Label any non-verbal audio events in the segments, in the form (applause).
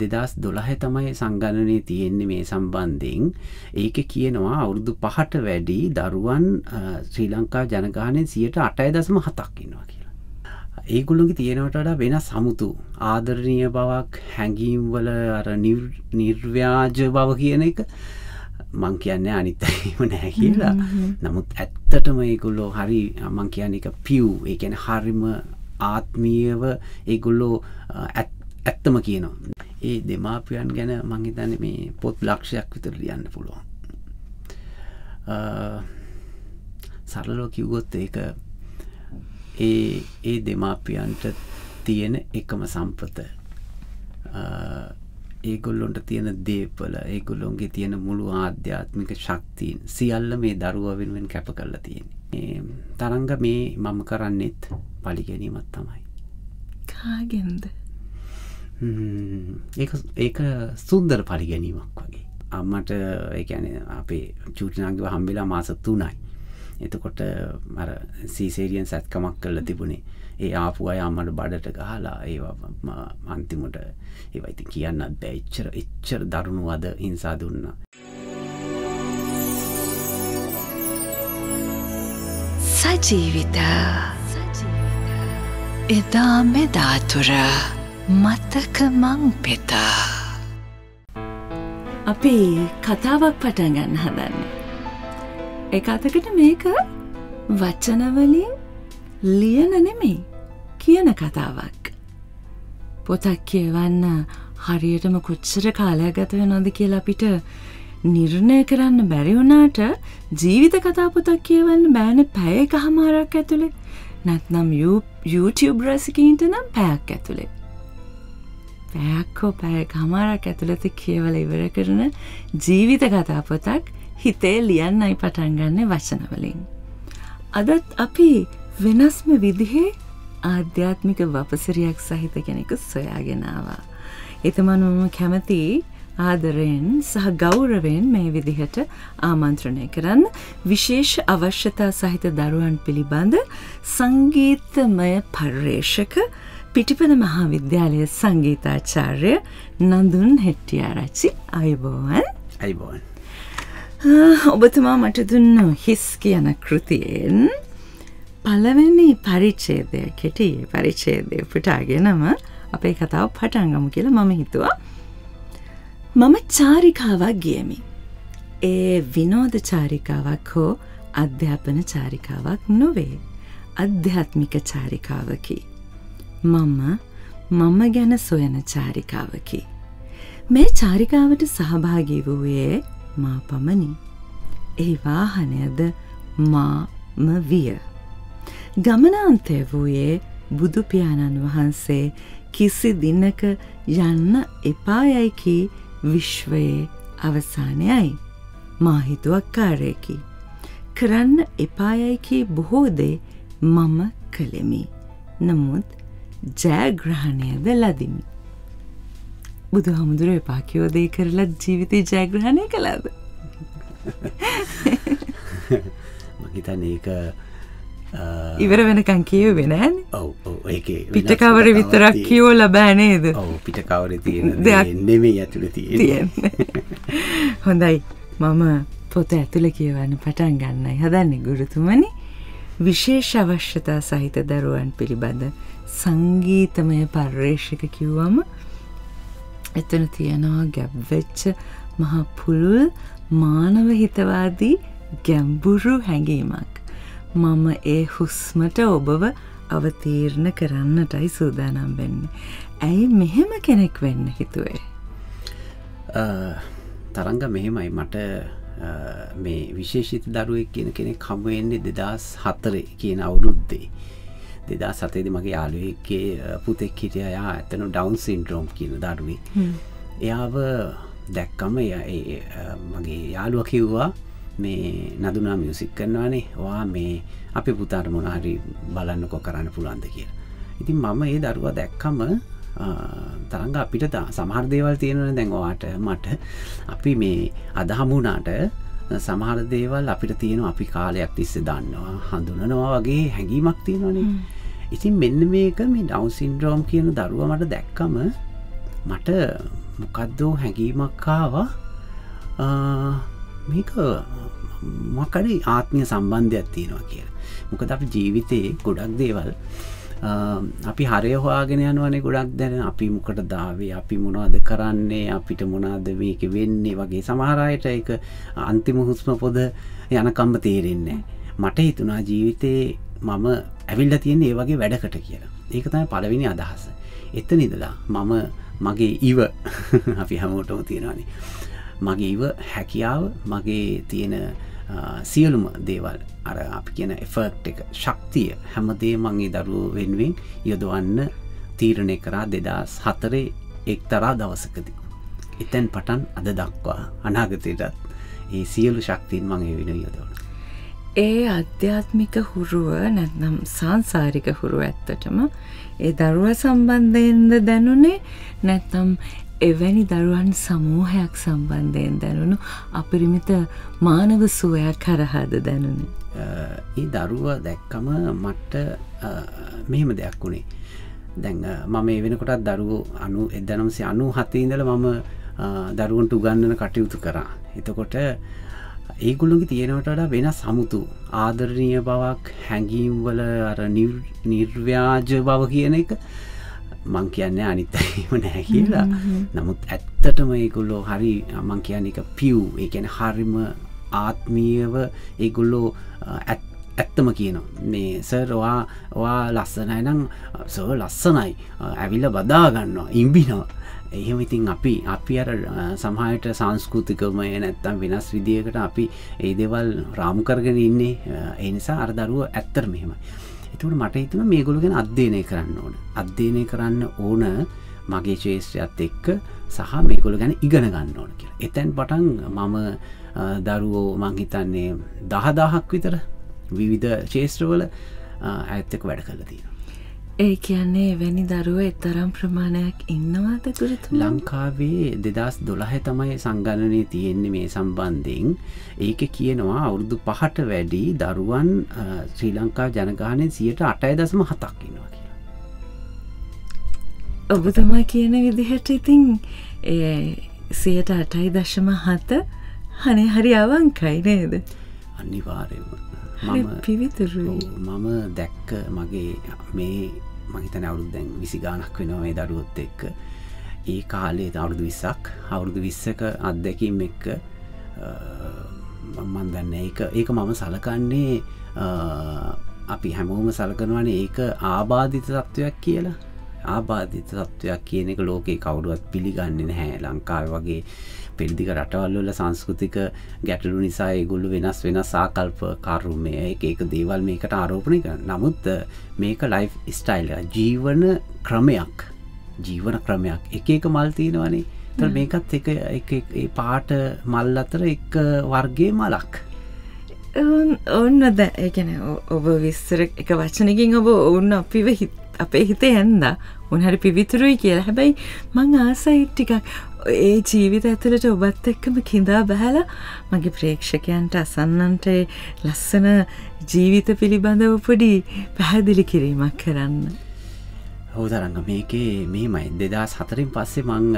දෙදස් දොළහ තමයි සංගණනය තියෙන්නේ මේ සම්බන්ධයෙන් ඒක කියනවා අවුරුදු පහට වැඩි දරුවන් ශ්‍රී ලංකා ජනගානය සියට අටය දසම හතක්කින්නවා කියලා. ඒගුල්ලුගේ තියෙනවට වඩා වෙන සමුතු ආදරණය බවක් හැඟීම්වල අර නිර්ව්‍යාජ බව කියන එක මං කියන්න අනිත්තම නෑ කියලා නමුත් ඇත්තටම ඒගුල්ලෝ හරි මං කියන්න එක පිව් ඒකැන හරිම ආත්මීයව ඒගුල්ලෝ ඇත්තම කියනවා. ඒ දෙමාපියන් ගැන මංහිතන මේ පොත් ලක්ෂයක් විතර ලියන්න පුළුවන්. සරලෝ කිව්ගොත් ඒක ඒ ඒ දෙමාපියන්ට තියෙන එකම සම්පත. ඒගොල්ලොන්ට තියෙන දේපල ඒගොල්ලොන්ගේ තියෙන මුළු ආධ්‍යාත්මික ශක්තිීන් සියල්ල මේ දරුව වෙනුවෙන් කැප කරලා තියෙන තරංග මේ මම කරන්නෙත් පලිගැනීමත් තමයි. කාගෙන්ද? ඒක සුන්දර පරිගැනීමක් වගේ. අම්මට ඒැන අපේ චූටනාගව හම්බිලා මාස තුනයි. එතකොට මර සීසේරියන් සැත්කමක් කරල තිබුණේ. ඒ ආපු අය අම්මට බඩට ගහලා ඒවා අන්තිමට ඒවයිති කියන්නත් බැච්චර එච්චර දරුණු අද හිංසා දුන්න. සජීවිත. එදා මෙදාතුර මතක මං පෙතා. අපි කතාවක් පටන් ගන්න හදන්නේ. එක අතකට මේක වච්චනවලින් ලියන නෙමෙයි කියන කතාවක්. පොතක් කියවන්න හරියටම කොච්චර කාලයක් ගත වෙනොද කියලා අපිට නිර්ණය කරන්න බැරිවුණාට ජීවිත කතාපොතක් කියවන්න බෑන පැය එක හමාරක් ඇතුළේ නැත්නම් YouTube රසිකීන්ට නම් පැයක් ඇතුළේ පැයක්කෝ පැය කමාරක් ඇතුළත කියවල ඉවර කරන ජීවිත කතා පොතක් හිතේ ලියන්නයි පටන්ගන්න වචනවලින්. අදත් අපි වෙනස්ම විදිහේ ආධ්‍යාත්මික වපසරයක් සහිත කෙනෙකු සොයාගෙනවා. එතමනුම කැමති ආදරයෙන් සහ ගෞරවෙන් මේ විදිහට ආමන්ත්‍රණය කරන්න විශේෂ අවශ්‍යතා සහිත දරුවන් පිළිබඳ සංගීතමය පර්යේෂක පිටිපද මහා විද්‍යාලය සංගීතාචාර්ය නඳුන් හෙට්ටියාරච්චි අයිබෝවන් අයිබෝන් ඔබතුමා මට දුන්න හිස් කියන කෘතියෙන් පලවෙනි පරිච්චේදය කෙටියේ පරිච්චේදය පුටාගෙනම අපේ කතාව පටන්ගමු කියලා මම හිතුවා මම චාරිකාවක් ගියමි. ඒ විනෝද චාරිකාවක් හෝ අධ්‍යාපන චාරිකාවක් නොවේ. අධ්‍යාත්මික චාරිකාවකි. මම මම ගැන සොයන චාරිකාවකි. මේ චාරිකාවට සහභාගී වූයේ මා පමණි. එහි වාහනයද මාම විය. ගමනාන්තය වූයේ බුදුපාණන් වහන්සේ කිසි දිනක යන්න එපායයිකි විශ්වයේ අවසානයයි. මාහිතුවක්කාරයකි. කරන්න එපායයිකි බොහෝදේ මම කළෙමි. නමුත් ජයග්‍රහණයද ලදිමි. බුදු හමුදුර එපාකිවෝදේ කරලත් ජීවිතය ජයග්‍රහණය කළාද. (laughs) මහිතන් ඒක (laughs) ඉවර වෙනකං කියව වෙනෑන් පිටකවර විතරක් කියෝ ලබෑනේද පිටකවර තියෙන (laughs) දෙයක් නෙමේ ඇතුළ තියෙන හොඳයි මම පොත ඇතුළ කියවන්න පටන් ගන්නයි. හදන්නේ ගුරුතුමනි විශේෂ අවශ්‍යතා සහිත දරුවන් පිළිබඳ සංගීතමය පර්යේෂක කිව්වම එතන තියෙනවා ගැබ්වෙච්ච මහා පුළුල් මානව හිතවාදී ගැම්බුරු හැඟීමක් මම ඒ හුස්මට ඔබව අවතීර්ණ කරන්නටයි සූදානම් වෙන්න. ඇයි මෙහෙම කෙනෙක් වෙන්න හිතුවේ. තරංග මෙහෙමයි මට මේ විශේෂිත දරුවෙක් කියන කෙනෙක් හමුවෙන්නේ දෙදස් හතර කියන අවුරුද්දේ. දෙදා සතේද මගේ යාලුවගේ පුතෙක් හිටියයා ඇතනු ඩවන් සින්ඩ්‍රෝම් කියන දරුවේ. එයාව දැක්කම මගේ යාළුව කිව්වා මේ නදුනා මියසික් කරනවානේ වා මේ අපි පුතාට මොනහරි බලන්නකො කරන්න පුළුවන්ද කියලා. ඉතින් මම ඒ දරුවා දැක්කම තරංග අපිට සමහර දේවල් තියෙනවන දැන්වාට මට. අපි මේ අදහමුණාට සමහර දේවල් අපිට තියෙන අපි කාලයක් තිස්ස දන්නවා හඳුනනවා වගේ හැඟීමක් තියෙනවනේ. ඉතින් මෙන්න මේක මේ ඩවන්සින්ඩ්‍රෝම් කියන දරුව මට දැක්කම මට මොකක්දෝ හැඟීමක්කාවා මේක මකඩි ආත්මය සම්බන්ධයක් තියෙනවා කියලා. මොකද අපි ජීවිතයේ ගොඩක් දේවල් අපි හරය හවාගෙන යනවනේ ගොඩක් දැන. අපි මොකට දාවේ? අපි මොනවද කරන්නේ? අපිට මොනාද මේක වෙන්නේ වගේ. සමහරයට එක අන්තිම හුස්ම පොද යනකම්ම තේරෙන්නේ මට හිතුනා ජීවිතයේ මම ඇවිල්ල තියෙන ඒ වගේ වැඩකට කියලා. ඒක තමයි පලවිනි අදහස. එත නිදලා මම මගේ ඉව (laughs) අපි හැමෝටම තියෙනවානේ. මගේ ඉව හැකියාව මගේ තියෙන සියලුම දේවල් අර අපි කියන එෆර්ට් එක ශක්තිය හැමදේ මගේ දරුව වෙනුවෙන් යොදවන්න තීරණය කරා දෙදස් හතරේ එක් තරා දවසකදී. එතැන් පටන් අද දක්වා අනාගතයටත් ඒ සියලු ශක්තින් මගේ වෙන යොදවන. ඒ අධ්‍යාත්මික හුරුව නැත්නම් සංසාරික හුරු ඇත්තටම ඒ දරුව සම්බන්ධයෙන්ද දැනුනේ නැත්නම් එවැනි දරුවන් සමූහයක් සම්බන්ධයෙන් දැනුණු අපිරිමිත මානව සුවයක් කරහාද දැනුණ. ඒ දරුව දැක්කම මට්ට මෙහෙම දෙයක් වුණේ. දැන් මම ඒ වෙනකොටත් දරුවෝ අනු එදනම්සේ අනු හතීඉඳල මම දරුවන්ට උගන්නන කටයුතු කරා. එතකොට ඒගුල්ලුගේ තියෙනවට වඩා වෙන සමුතු ආදරණීය බවක් හැඟීම්වල අර නිර්ව්‍යාජ බව කියන එක මං කියන්න අනිත්තම නෑ කියලා. නමුත් ඇත්තටම ඒගොල්ලෝ හරි මං කියන්න එක පිව්. ඒැන හරිම ආත්මීයව ඒගොල්ලෝ ඇත්තම කියනවා. මේ සර්වා වා ලස්සනයි නම් සව ලස්සනයි. ඇවිල්ල බදාගන්නවා ඉම්බිනවා එහෙම ඉතින් අපි අපි අර සමහයට සංස්කෘතිකමය නැත්තම් වෙනස් විදිකට අපි ඒ දෙවල් රාමු කරගෙන ඉන්නේ. එනිසා අර දරුව ඇත්තර මෙහෙමයි එතුට මට හිතන මේගොලු ගැන අධ්‍යයනය කරන්න ඕන. අධ්‍යයනය කරන්න ඕන මගේ ශේෂත්‍රයත් එක්ක සහ මේගොල ගැන ඉගෙන ගන්න ඕන කියලා. එතැන් පටන් මම දරුවෝ මංහිතන්නේ දහදාහක් විතර විවිධ ශේෂත්‍රවල ඇත්තක වැඩ කල තියෙන ඒ කියන්නේ වැනි දරුව එතරම් ප්‍රමාණයක් ඉන්නවාද ගුරුතු ලංකාවේ දෙදස් දොළහ තමයි සංගණනය තියෙන්නේ මේ සම්බන්ධයෙන්. ඒක කියනවා අවුරුදු පහට වැඩි දරුවන් ශ්‍රී ලංකා ජනගානය සියට අටය දසම හතක්කින්නවා කියලා. ඔබ තමා කියන විදිහට ඉතින් සියට අටයි දශම හත හනේ හරි අවංකයි නේද? අනිවාරයම පිවිතුරු මම දැක්ක මගේ මේ මහිතන අවුරුදු දැන් විසි ගානක් වෙනවා මේ දරුවොත් එක්ක. ඒ කාලේ අවුරුදු විස්සක්. අවුරුදු විස්සක අත්දැකීම් එක්ක මන් දන්න ඒක ඒක මම සලකන්නේ අපි හැමෝම සලකනවනේ ඒක ආබාධිත තත්ත්වයක් කියලා. ආබාධිත තත්ත්වයක් කියන එක ලෝකේ කවුරුවත් පිළිගන්නේ නැහැ. ලංකාව වගේ පෙල්දික රටවල්වල සංස්කෘතික ගැටලු නිසා ඒගුල්ලු වෙනස් වෙන සාකල්ප කරුමය ඒක දේවල් මේකට ආරෝපණය කර නමුත් මේක ලයි් ස්ටයිල් ජීවන ක්‍රමයක්. ජීවන ක්‍රමයක්. එක එක මල් තියෙනවනේ. ත මේකත් එක පාට මල් අතර එක වර්ගේ මලක්. ඔන්න ද ඒකන ඔබ විස්සර එක වචනකින් ඔබ ඔවුන් අපිව හිත් අපේ හිතේ ඇන්ද. උන්හරි පිවිතුරුයි කියලා. හැබැයි මං ආසයි ටිකක් ඒ ජීවිත ඇතුළට ඔබත් එක්කම කිඳා බැහල මගේ ප්‍රේක්ෂකයන්ට අසන්නන්ට ලස්සන ජීවිත පිළිබඳව පොඩි පැහැදිලි කිරීමක් කරන්න. හෝදරංග මේකේ මේමයි දෙදස් හතරින් පස්සේ මං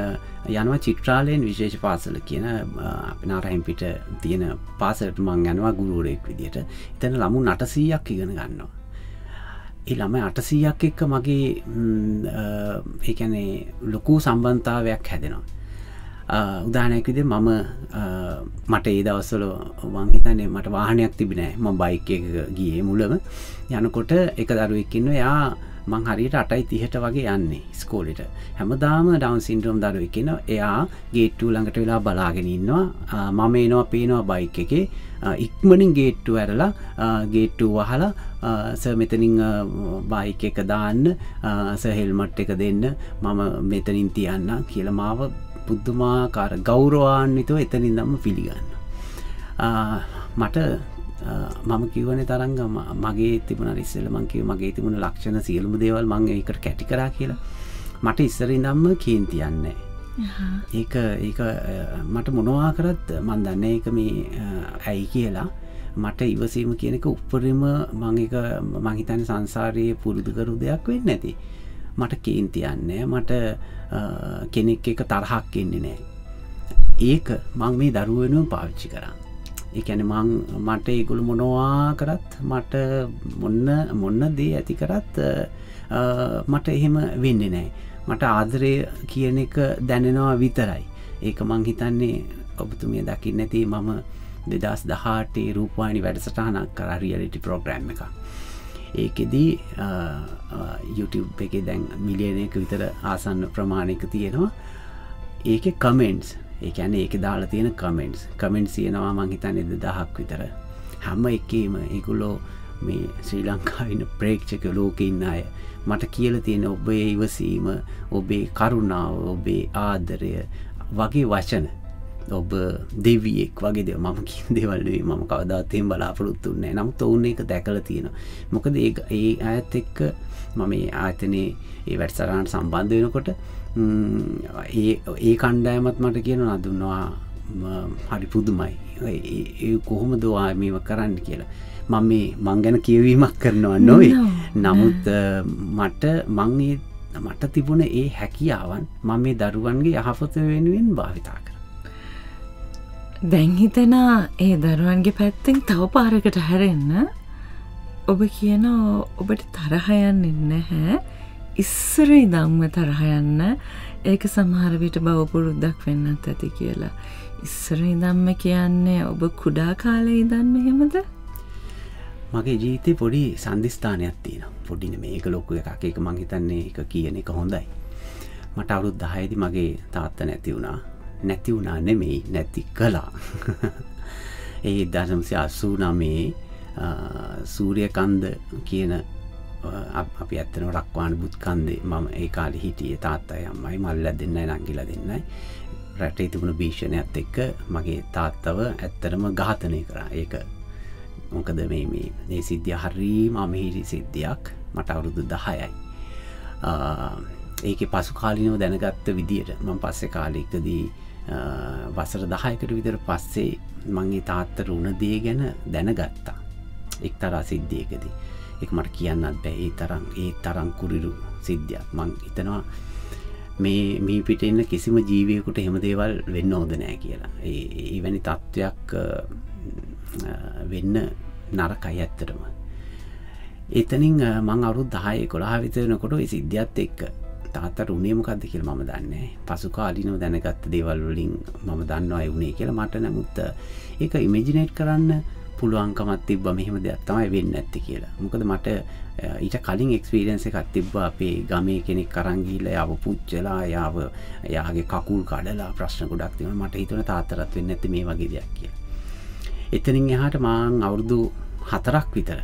යනවා චිත්‍රාලයෙන් විශේෂ පාසල කියන අපිනාරහැම්පිට තියෙන පාසලට මං යනවා ගුරුවරෙක් විදිට එතන ළමු නටසීයක් ඉගෙන ගන්නවා. ඒ ළම අටසීයක් එක්ක මගේ ඒැනේ ලොකු සම්බන්ධාවයක් හැදෙනවා. උදානයකද මම මට ඒ දවස්සල වංහිතන්නේ මට වාහනයක් තිබිනෑ ම බයික එක ගියේ මුලම. යනකොට එක දරුවක්කින්න යා මං හරියට අටයි තිහට වගේ යන්නේ ස්කෝලිට හැමදාම ඩවන් සින්ද්‍රම් දරුවක්කින එයා ගේට්ටු ළඟට වෙලා බලාගෙන ඉන්නවා. මම එනවා පේනවා බයික් එකේ. ඉක්මනින් ගේට්ටු ඇරලා ගේට්ටු වහලා ස මෙතනින් බයික එක දාන්න. සහෙල්මට් එක දෙන්න. මම මෙතනින් තියන්න කියල මාව පුද්දුමාකාර ගෞරවාන්විතව එතනින් දම්ම පිළිගන්න මට මම කිවන තරංග මගේ තිබුණ රිස්සල මංකිව මගේ තිබුණ ලක්ෂණ සියලුම දේවල් මං එකට කැටි කරා කියලා. මට ඉස්සරින් දම්ම කීන්තියන්නේ ඒක ඒක මට මොනවා කරත් මන් දන්න එක මේ ඇයි කියලා. මට ඉවසීම කියනක උපරිම මං එක මහිතන සංසාරයේ පුරුදු කරු දෙයක් වෙන්න ඇති මට කේන්තියන්නේ මට කෙනෙක් එක තරහක් එන්නේ නෑ. ඒක මං මේ දරුවෙනුම් පාවිච්චි කරා. එකැන මං මට ඒගොළු මොනවා කරත් මට මොන්න මොන්න දේ ඇති කරත් මට එහෙම වෙන්න නෑ. මට ආදරය කියන එක දැනෙනවා විතරයි. ඒක මං හිතන්නේ ඔබතුමිය දකින්න ඇති මම දෙදස් දහටේ රූපවානි වැඩසටහනක් කර රියලිටි ප්‍රෝග්‍රෑම් එක ඒකෙදී YouTube එක දැන් මිලියනයක විතර ආසන්න ප්‍රමාණයක තියෙනවා. ඒක කමෙන්ටස් ඒකැන ඒක දාලා තියෙන කමෙන්ටස් කමෙන්ට් සියනවා මං හිතන්න එද දහක් විතර. හැම එකේම ඒකුල්ලෝ මේ ශ්‍රී ලංකාවින ප්‍රේක්ෂක ලෝක ඉන්න අය මට කියල තියෙන ඔබේ ඉවසීම ඔබේ කරුණාව ඔබේ ආදරය වගේ වචන. ඔබ දෙවියෙක් වගේද මම කින් දෙවල්ලේ මම කවදාතයෙන් බලාපොරොත්තුන්නේ නමුත් ඔවුන් එක දැකල තියෙන මොකද ඒ ඒ අඇත් එක්ක මම ආතනේ ඒ වැඩසරාන්ට සම්බන්ධ වෙනකොට ඒ ඒ කණ්ඩායමත් මට කියන නදුන්නවා හරි පුදුමයි. ඒ කොහොම දවා මේම කරන්න කියලා. මම මේ මං ගැන කියවීමක් කරනවා නොවේ නමුත් මට මං මට තිබුණ ඒ හැකියාවන් මම මේ දරුවන්ගේ යහපත වෙනුවෙන් භාවිතා කර දැන්හිතනා ඒ දරුවන්ගේ පැත්තෙන් තව පාරකට හැරෙන්න ඔබ කියන ඔබට තරහයන්න නැහැ. ඉස්සර ඉදම්ම තරහයන්න ඒක සමහරවිට බවපුරුද්දක් වෙන්නත් ඇති කියලා. ඉස්සර ඉදම්ම කියන්නේ ඔබ කුඩා කාලය ඉදන්න එහෙමද? මගේ ජීතය පොඩි සන්ධස්ථානයක් තියෙන පොඩින මේක ලොක්ක එකක්. එක මං හිතන්නේ එක කියන එක හොඳයි. මට අවුරුත් දහයදි මගේ තාත්ත නැති වුණා. නැති වුණා නෙමෙයි නැති කලා ඒ දශමසය අස්සූ නමේ සූරියකන්ද කියන අපි ඇත්තන රක්වාන බුත් කන්දේ මම ඒ කාලි හිටිය තාත්තයි අම්මයි. මල්ල දෙන්නයි නංගිල දෙන්නයි. රැටේ තිබුණු භීෂණයත් එක්ක මගේ තාත්තව ඇත්තරම ඝාතනය කරා. ඒක මොකද මේ මේ ඒ සිද්ධිය හරී මමහිරි සිද්ධියක්. මට අවුරුදු දහයයි. ඒක පසු කාලිනව දැනගත්ත විදියට මං පස්සෙ කාලෙක්කදී වසර දහයකට විතර පස්සේ මංගේ තාත්තර උනදේ ගැන දැනගත්තා. එක්තරා සිද්ධියකදී. එක මට කියන්නත් බෑ. ඒ තරම් ඒ තරං කුරිරු සිද්ධයක්. මං හිතනවා මේ මී පිට එන්න කිසිම ජීවයකුට හෙම දේවල් වෙන්න ඕද නෑ කියලා. ඒ වැනි තත්ත්වයක් වෙන්න නරකයි ඇත්තටම. එතනින් මං අවුරු දහය කොළහ විතරනකොට සිද්ධියත් එක්ක තාතර උනේමකක්ද කියල ම දන්නේ පසු කාලිනව දැනගත්ත දේවල්වලින් මම දන්නවා වුණේ කියලා මට නැමුත්ත ඒක ඉමජිනේට් කරන්න පුළුවන්කමත් තිබ මෙහෙම දෙයක් තමයි වෙන්න ඇත්ති කියලා. මොකද මට ඊට කලින් එක්ස්පිරන්ස එකත් තිබ්බ. අපේ ගමේ කෙනෙක් කරංගීල යාව පුච්චලා යාව යාගේ කකුල් කඩලා ප්‍රශ්න ගොඩක් තිව මට හිතන තාතරත් වෙන්න ඇති මේ වගේ දෙයක් කිය එතනින් එහාට මාං අවුරුදු හතරක් විතර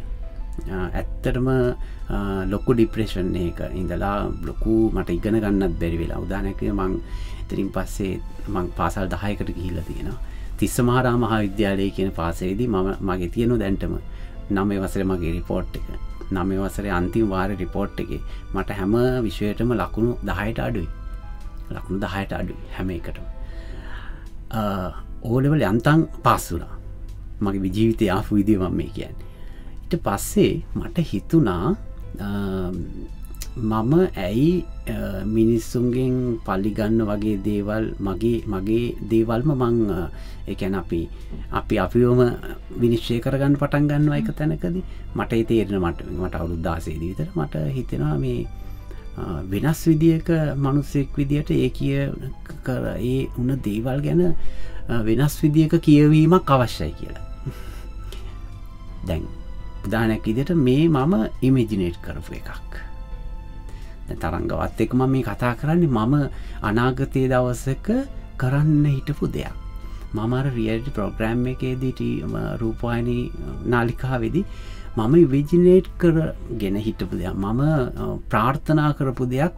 ඇත්තටම ලොක්කු ඩිප්‍රේෂන් එක. ඉඳලා බ්ලොකු මට ඉගෙන ගන්නත් බැරි වෙලා. උදානැකය මං එතරින් පස්සේ මං පාසල් දහයකට ගිහිල්ල තියෙනවා. තිස්ස මහරා මහා විද්‍යාලය කියන පාසේදී මම මගේ තියෙනු දැන්ටම නමේ වසර මගේ රිපෝට් එක. නමේ වසර අන්තිම වාර රිපෝට් එක මට හැම විශ්වයටම ලකුණු දහයට අඩුයි. ලකුණු දහයට අඩුයි හැම එකටම. ඕලෙවල යන්තන් පස්සුලා මගේ විජීවිතය ආපු විදිව මම මේ කියන්න. ඊට පස්සේ මට හිතුනා මම ඇයි මිනිස්සුන්ගෙන් පල්ලිගන්න වගේ දේවල් මගේ මගේ දේවල්ම මං එකැන අපි අපි අපිෝම විනිශ්ෂය කරගන්න පටන් ගන්නවා එක තැනකද. මට තේරෙන මට මට අවුරුද්දාසේ විතර මට හිතෙනවා මේ වෙනස් විදික මනුස්සෙක් විදියට ඒ කිය කර ඒ උන දේවල් ගැන වෙනස් විදික කියවීමක් අවශ්‍යයි කියලා. (laughs) දැන් උදානැක් ඉදිට මේ මම ඉමජිනේට් කරපු එකක්. තරංගවත් එක ම මේ කතා කරන්නේ මම අනාගතය දවසක කරන්න හිටපු දෙයක්. මමර රියල්ටි ප්‍රෝග්‍රෑම් එකේදීට රූපවානී නාලිකාවෙදි මම ඉවිජිනේට් කර ගෙන හිටපු දෙයක්. මම ප්‍රාර්ථනා කරපු දෙයක්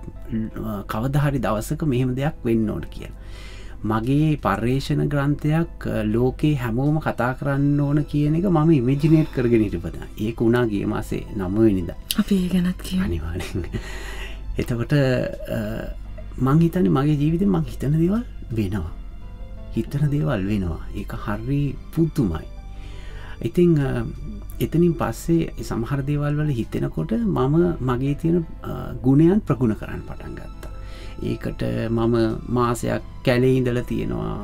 කවදහරි දවසක මෙහෙම දෙයක් වෙන්න ඕට කියලා. මගේ පර්යේෂණ ග්‍රන්ථයක් ලෝකේ හැමෝම කතා කරන්න ඕන කියන එක මම ඉමජිනේට් කරගෙන හිටපද ඒක වුණාගේ මාසේ නමනිද අපි ගැනත් කිය අනිවාන එතකොට මං හිතන මගේ ජීවිත මං හිතන දේවල් වෙනවා. හිතන දේවල් වෙනවා. ඒක හරි පුද්තුමයි ඉතිං එතනින් පස්සේ සමහර දේවල් වල හිතෙනකොට මම මගේ තියෙන ගුණයන් ප්‍රගුණ කරන්න පටන් ගත්තා. ඒකට මම මාසයක් කැලේ ඉඳල තියෙනවා.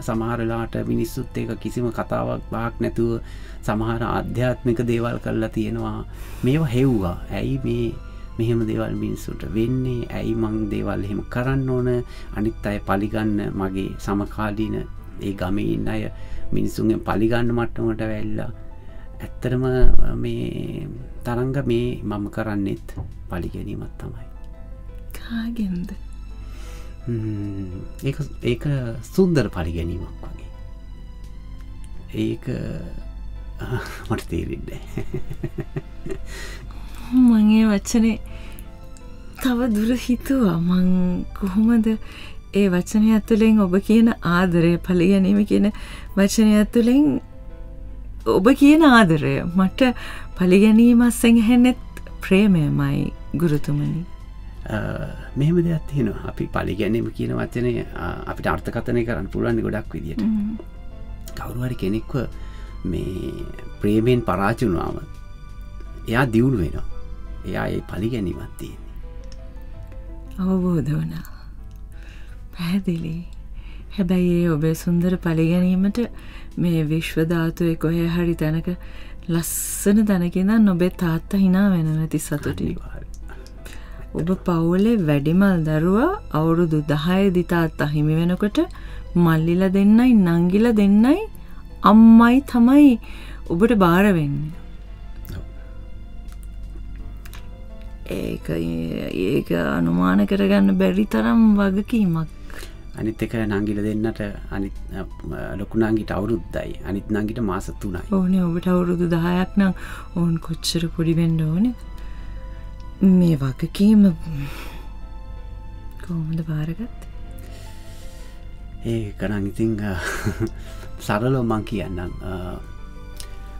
සමහරලාට මිනිස්සුත් ඒක කිසිම කතාවක් බාක් නැතුව සමහර අධ්‍යාත්මික දේවල් කරලා තියෙනවා. මේවා හෙව්වා. ඇයි මේ මෙහෙම දේවල් මිනිස්සුට වෙන්නේ? ඇයි මං දේවල් එහෙම කරන්න ඕන? අනිත් අය පලිගන්න මගේ සමකාලීන ඒ ගමඉන්න අය මිනිසුන්ගෙන් පලිගන්න මට්ටමට වැල්ලා. ඇත්තරම මේ තරංග මේ මම කරන්නෙත් පලිගැනීමත් තමයි. කාගෙන්ද? ඒක සුන්දර පලිගැනීමක් වගේ. ඒක (laughs) මට තේරෙන්නේ මගේ වච්චනේ තව දුර හිතුවා. මං කොහොමද ඒ වචනය ඇත්තුළෙන් ඔබ කියන ආදරය පලිගැනීම කියන වචනය ඇත්තුළෙන් ඔබ කියන ආදරය? මට පලිගැනීමස්සෙන් හැන්නෙත් ප්‍රේමයමයි ගුරුතුමනි මෙහෙම දෙයක් තියෙනවා. අපි පලිගැනීම කියන වචනය අපිට අර්ථකතනය කරන්න පුළුවන් ගොඩක් විදිට කවරුහරි කෙනෙක්ව මේ ප්‍රේමයෙන් පරාචුනාව එයා දියුණු වෙනවා. එයා ඒ පලිගැනීමත් තියෙන්නේ. අවබෝධ වනා පැහැදිලි. හැබැයි ඒ ඔබේ සුන්දර පලිගැනීමට මේ විශ්වධාතුවය කොහේ හරි තැනක ලස්සන තැනකිද නොබේ තාත්ත හිනා වෙන ඇති සතුටි ඔබ පවුලේ වැඩිමල් දරුවා අවුරුදු දහය දිතාත් අහිමි වෙනකොට මල්ලිල දෙන්නයි නංගිල දෙන්නයි අම්මයි තමයි ඔබට බාරවෙන්නේ ඒක ඒක අනුමාන කරගන්න බැරි තරම් වගකීමක්. අනිත් එක නංගිල දෙන්නට අනි ලොකුනාගිට අවුරුද්දයි. අනිත් නංගිට මාස තුනයි. ඕනේ ඔබට අවුරුදු දහයක් නම් ඔවුන් කොච්චර පොඩිවෙන්ඩ ඕන මේ වගකීම කෝමද භාරගත් ඒ කරං ඉතිං සරලෝ මං කියන්නම්.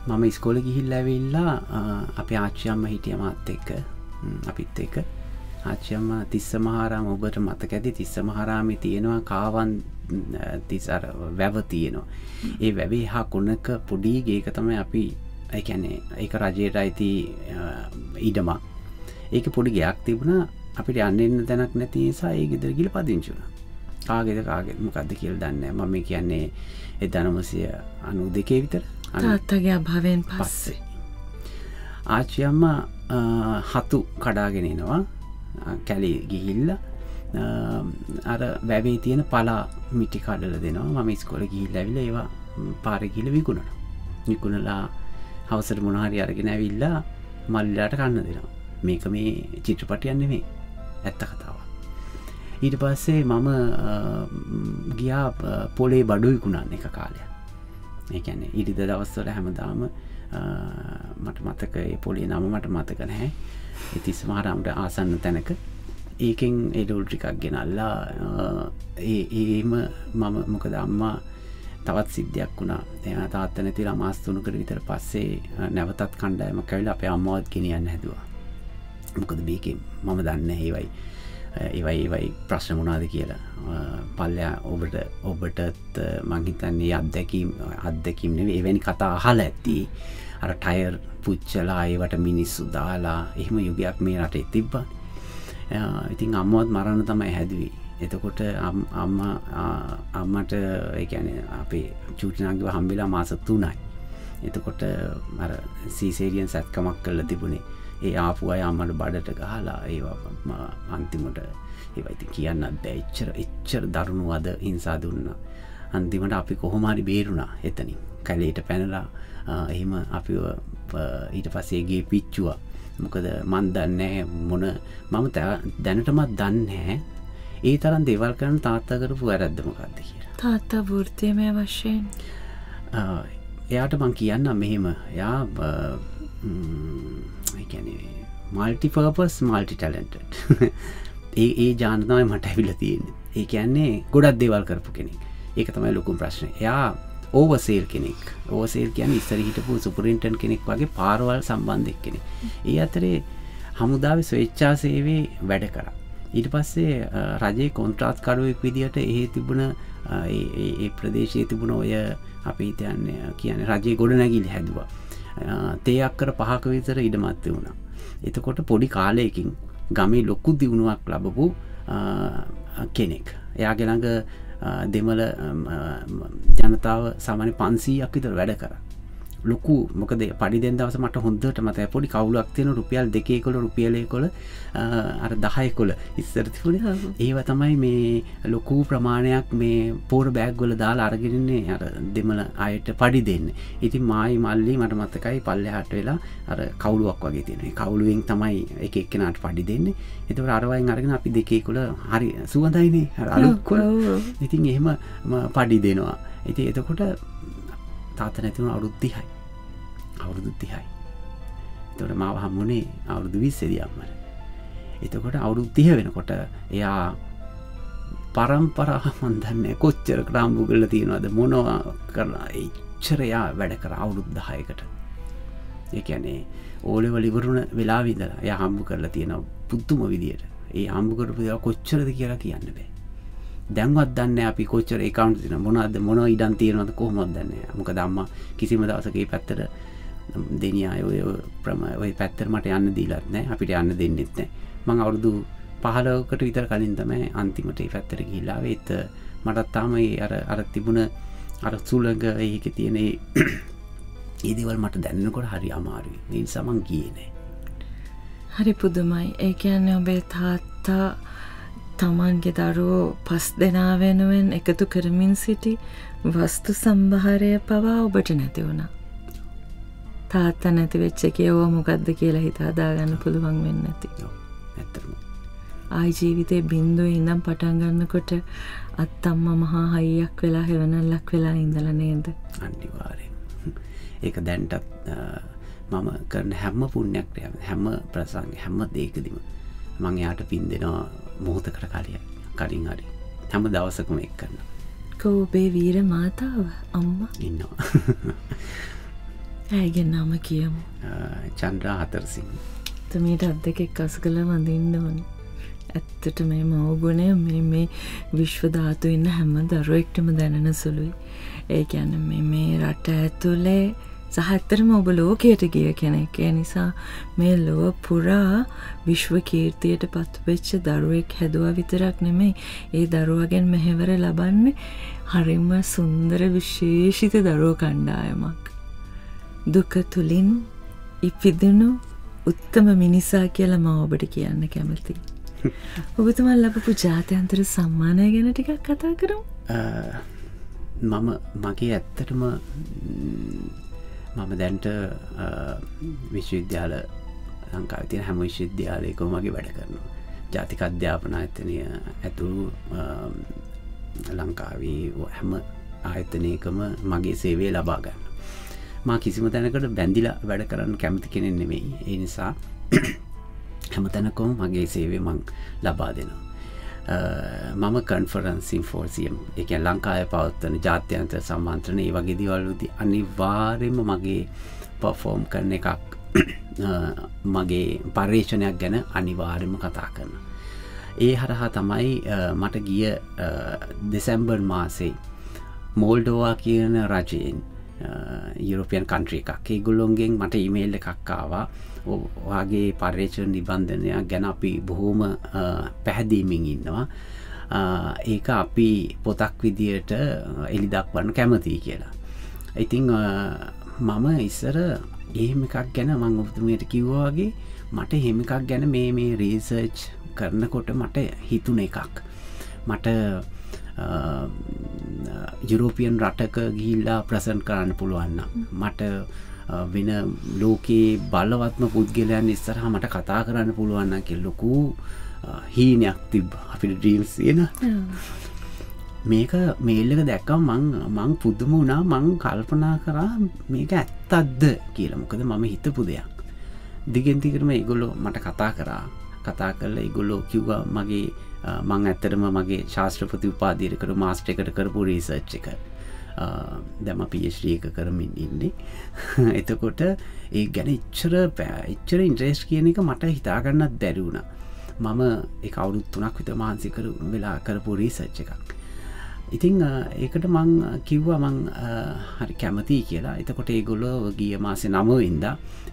මම ඉස්කෝල ගිහිල් ඇවිල්ලා අප ආච්චයම්ම හිටිය මාත් එක්ක. අපිත් එක ආච්චයම්ම තිස්ස මහාරාම ඔබට මතක ඇති තිස්ස මහාරාමි තියෙනවා කාවන් තිසර වැව තියෙනවා. ඒ වැවේ හා කොන්නක පොඩි ගේක තමයි අපි ඇැනේ ඒක රජයට අයිති ඉඩමක් ඒක පොඩි ගයක් තිබුණ. අපිට අන්නන්න තැනක් නැති නිසා ඒ ගෙදර ගිල පදිංචුන කාගෙද කාගෙත් මොකක්ද කියල් දන්න මම කියන්නේ එ දනමසය අනු දෙකේ විතර. අත්තගේ අභාවෙන් පස්සේ. ආච්චියම්ම හතු කඩාගෙනෙනවා කැලේ ගිහිල්ල. අර වැැවේ තියෙන පලා මිටි කඩල දෙනවා. මම ස්කොල ගිහිල් ඇවිල ඒවා පාරගිල විකුණට විකුණලා හවසට මොනහරි අරගෙන ඇවිල්ලා මල්ලාට කන්න දෙනවා මේක මේ චිත්‍රපටියන්න මේ ඇත්ත කතාව ඊට පස්සේ මම ගියා පොලේ බඩුයිකුණන්න එක කාලය ඒැන්නේ ඉරිද දවස්වල හැමදාම මට මතක පොලේ නම මට මතක නැහැ. ඉතිස් මහරම්ට ආසන්න තැනක. ඒකෙන් එඩුල් ටිකක් ගෙනල්ලා ඒම මම මොකද අම්මා තවත් සිද්ධයක් වුණා. එය තාත්ත නැති අමාස්තුනකට විතර පස්සේ නැවතත් කණ්ඩායම කැවිල අපේ අම්මවත් ගෙනියන්න හැදවා. මොකද මේක මම දන්න ඒවයි. ඒවයි ඒවයි ප්‍රශ්න මුණාද කියලා. පල්ලයා ඔබට ඔබටත් මංහිතන්නේ අත්දැකීම් අත්දැකීම් නෙවේ එවැනි කතා අහල ඇත්ති අර ටයර් පුච්චලා ඒවට මිනිස්සු දාලා එහෙම යුගයක් මේ රටේ තිබ්බා. ඉතින් අම්මුවත් මරණ තමයි හැදවී. එතකොට අම්ම අම්මට ඒැන අපේ චූටනාගව හම්බිලා මාස තුනයි. එතකොට මර සීසේරියන් සැත්කමක් කරල තිබුණේ. ඒ ආපු අය අම්මට බඩට ගහලා ඒවා අන්තිමට ඒවයිති කියන්න බැච්චර එච්චර දරුණු අද හිංසා දුන්න. අන්තිමට අපි කොහොමාරි බේරුණා එතනින්. කැලේට පැනලා එහෙම අපි ඊට පස්සේගේ පිච්චුව. මොකද මන් දන්නෑ මොන මම දැනටමත් දන්නෑ ඒ තරන් දෙවල් කරන තාත්තා කරපු වැරැද්දමකක්ද කියලා. තාත්තා වෘතියමය වශයෙන්. එයාට මං කියන්න මෙහෙම යා මල්ටිපර්පස් මල්ටි ටලන්ට ඒ ඒ ජානතමයි මට ඇවිල තියෙන ඒ කියන්නේ ගොඩක් දෙවල් කරපු කෙනෙක්. ඒක තමයි ලොකුම් ප්‍රශ්නය යා ඕවසේල් කෙනෙක්. ඕසේල් කියන ඉස්සර හිටපු සුපරින්ටන් කෙනෙක් වගේ පාරවල් සම්බන්ධයක් කෙනෙ ඒ අතරේ හමුදාව ස්වේච්චා සේවේ වැඩ කර. ඊට පස්සේ රජයේ කොන්ත්‍රාත් කරුවෙක් විදිහට ඒ තිබුණ ඒ ප්‍රදේශය තිබුණ ඔය අපි හිතයන්න කියන රජයේ ගොඩ නැගිල් හැදවා. තේයක්කර පහක විතර ඉඩමත්ත වුණා. එතකොට පොඩි කාලයකින් ගමේ ලොක්කු දියුණුවක් ලබපු කෙනෙක්. එයාගෙළඟ දෙමල ජනතාව සමන පන්සීයක් විතර වැඩ කර. ලොකු මොකද පඩි දෙදවස මට හොඳට මත පොඩි කවුලක් තියෙන රුපියල් දෙකේ කොළ රුපියලේ කොළ අර දහය කොළ ඉස්සරතිපුල ඒව තමයි මේ ලොකු ප්‍රමාණයක් මේ පෝර බෑග්ගොල දාලා අරගෙනන්නේ අර දෙමල අයට පඩි දෙන්න. ඉතින් මයි මල්ලි මට මත්තකයි පල්ලෙහට වෙලා අර කවුලුවක් වගේ තියෙන කවුලුවෙන් තමයි එක එක්කෙනට පඩි දෙන්න. එතවට අරවයින් අරගෙන අපි දෙකේ කොළ හරි සුවඳයිනේ. අලුකොල ඉතින් එහෙම පඩි දෙනවා. ඉති එතකොට තාත නැතිවුණ අවුරුද්ධිහයි අවුරුදු තිහයි. තොට මාව හම්මුණේ අවුරුදු විස්සදියම්මට එතකොට අවුරුත්තිහ වෙනකොට එයා පරම්පරා මන්දන්න කොච්චර ක්‍රාම්බු කල්ල තියෙනවද මොනවා කරලා එච්චරයා වැඩ කර අවුරුද්ධහයකට ඒඇනේ ඕලෙ වලිවරුණ වෙලා විදලා ය හම්බු කරලා තියෙන පුද්තුම විදියට. ඒ හම්බු කරපු දෙව කොච්චරද කියලා කියන්න බෑ. දැන්වත් දන්න අපි කොච්චර එකකවන්් තින මොනද මොන ඉඩන් තියෙනවද කොහොමොත් දන්න මොක දම්ම කිසිම දවසගේ පැත්තර දෙනිය ඔය ප්‍රම ඔය පැත්තර මට යන්න දීලත් නෑ. අපිට යන්න දෙන්නෙත් නෑ. මං අවුරුදු පහලකට විතර කලින් තමයි අන්තිමට පැත්තර ගිල්ලා වෙත් මටත් තාමයි අර අර තිබුණ අර සුලග ඒක තියනේ ඒදවල් (clears throat) මට දැන්නකොට හරි අමාරුයි. නිල් සමන් කියනේ හරි පුදුමයි. ඒ කියන්නේ ඔබේ තාත්තා තමන්ගේ දරුවෝ පස් දෙනා වෙනුවෙන් එකතු කරමින් සිටි වස්තු සම්භාරය පවා ඔබට නැති වුණා. තාත්ත නැති වෙච්ච කියව මොකක්ද කියලා හිතාදාගන්න පුළුවන් වෙන්න ඇති. ඇතරම. ආයි ජීවිතේ බින්දුව ඉඳම් පටන්ගන්නකොට අත්තම්ම මහා හයියක් වෙලා හෙවනල්ලක් වෙලා ඉඳල නේද. අනිවාරය. (laughs) ඒක දැන්ටත් මම කරන හැම්ම පුුණ්‍යයක් හැම ප්‍රසංග හැම්ම දේකදිම මං යාට පින් දෙනවා මොහොතකට කලිය කලින් හරි හැම දවසකම එක් කරන්න කෝබේ වීර මාතාව අම්ම ඉන්නවා (laughs) ඇයගෙන් නම කියමු. චන්ද්‍රා හතරසිං තමීට අත් දෙක එක්කස් කළ වඳන්න ඕන ඇත්තට මේ මවගුණය මේ මේ විශ්වධාතු ඉන්න හැම දරුවෙක්ටම දැනෙන සුළුයි. ඒ ගැන මේ රට ඇතුලේ සහත්තරම ඔබ ලෝකයට ගිය කෙනෙක්. ඒ නිසා මේ ලොව පුරා විශ්ව කීර්තියට පත්වෙච්ච දරුවෙක් හැදුව විතරක් නෙමෙයි. ඒ දරුවගෙන් මෙහෙවර ලබන්නේ හරිම සුන්දර විශේෂිත දරුව කණ්ඩායමක්. දුක තුළින් ඉපිදුණු උත්තම මිනිසා කියලා ම ඔබට කියන්න කැමති. (laughs) ඔබතුමල් ලබපු ජාතයන්තර සම්මානය ගැන ටිකක් කතා කරම්. මම මගේ ඇත්තටම මම දැන්ට විශ්වවිද්‍යාල ලංකා තින හැම විශ්වවිද්‍යාලයකෝ මගේ වැඩ කරනවා. ජාතික අධ්‍යාපන ඇතනය ඇතුළු ලංකාවී හැම ආයතනයකම මගේ සේවේ ලබා ගන්න මා කිසිම තැනකට බැඳිල වැඩ කරන්න කැමති කෙනෙන් නෙවෙයි ඒ නිසා (clears throat) හැම තැනකොම මගේ සේවේ මං ලබා දෙනවා මම කන්ෆරන්සින් ෆෝසියම් එක ලංකාය පවත්වන ජාත්‍යන්ත සම්මන්ත්‍රණ ඒ වගේ දිවල්ලුදි අනිවාර්යම මගේ පෆෝම් කරන එකක් (clears throat) මගේ පර්යේෂණයක් ගැන අනිවාර්යම කතා කරන. ඒ හරහා තමයි මට ගිය දෙසැම්බර් මාසේ මෝල්ඩෝවා කියන රජයෙන් යුරෝපියන් කන්ට්‍රී එකක්. ඒ ගොල්ලොන්ගෙන් මට ඉමේල් එකක්කාවා වගේ පර්යේෂණ නිබන්ධනයක් ගැන අපි බොහෝම පැහැදීමින් ඉන්නවා. ඒක අපි පොතක් විදියට එලිදක් වන්න කැමතියි කියලා. ඉතිං මම ඉස්සර එහෙම එකක් ගැන මං ඔතුමයට කිව්වාගේ මට හෙමිකක් ගැන මේ මේ රීසර්ච් කරනකොට මට හිතුන එකක්. මට යුරෝපියන් රටක ගිල්ලා ප්‍රසන්් කරන්න පුළුවන්න මට වෙන ලෝකයේ බලවත්ම පුද්ගලයන් ඉස්සරහ මට කතා කරන්න පුළුවන්න කෙල්ලොකු හීනයක් තිබ් අපිට ඩීල්ස් තියෙන මේක මේල්ලක දැක්කම් මං පුද්දුම වුණා. මං කල්පනා කරා මේක ඇත්තත්ද කියලා. මොකද මම හිතපු දෙයක්. දිගෙන්තිකරම ඉගොල්ලො මට කතා කරා කතා කරලා ඉගොල්ලෝ කිව්වා මගේ මං ඇත්තරම මගේ ශාස්ත්‍රපති උපාදීරකර මාස්ට් එකට කරපු රීසර්ච් එක. දැම පිේශ්්‍රී එක කරමින් ඉන්නේ. (laughs) එතකොට ඒ ගැන ඉච්චර පෑ එච්චර ඉන්ට්‍රේස්් කියන එක මට හිතාගන්නත් දැරුණ මම එක අවුරුත් තුනක් විත මාන්සිකර වෙලා කරපු රීසච්ච එකක්. ඉතිං ඒකට මං කිව්වා මං හරි කැමතියි කියලා. එතකොට ඒගොල්ලෝ ගිය මාසෙ නමවින්ද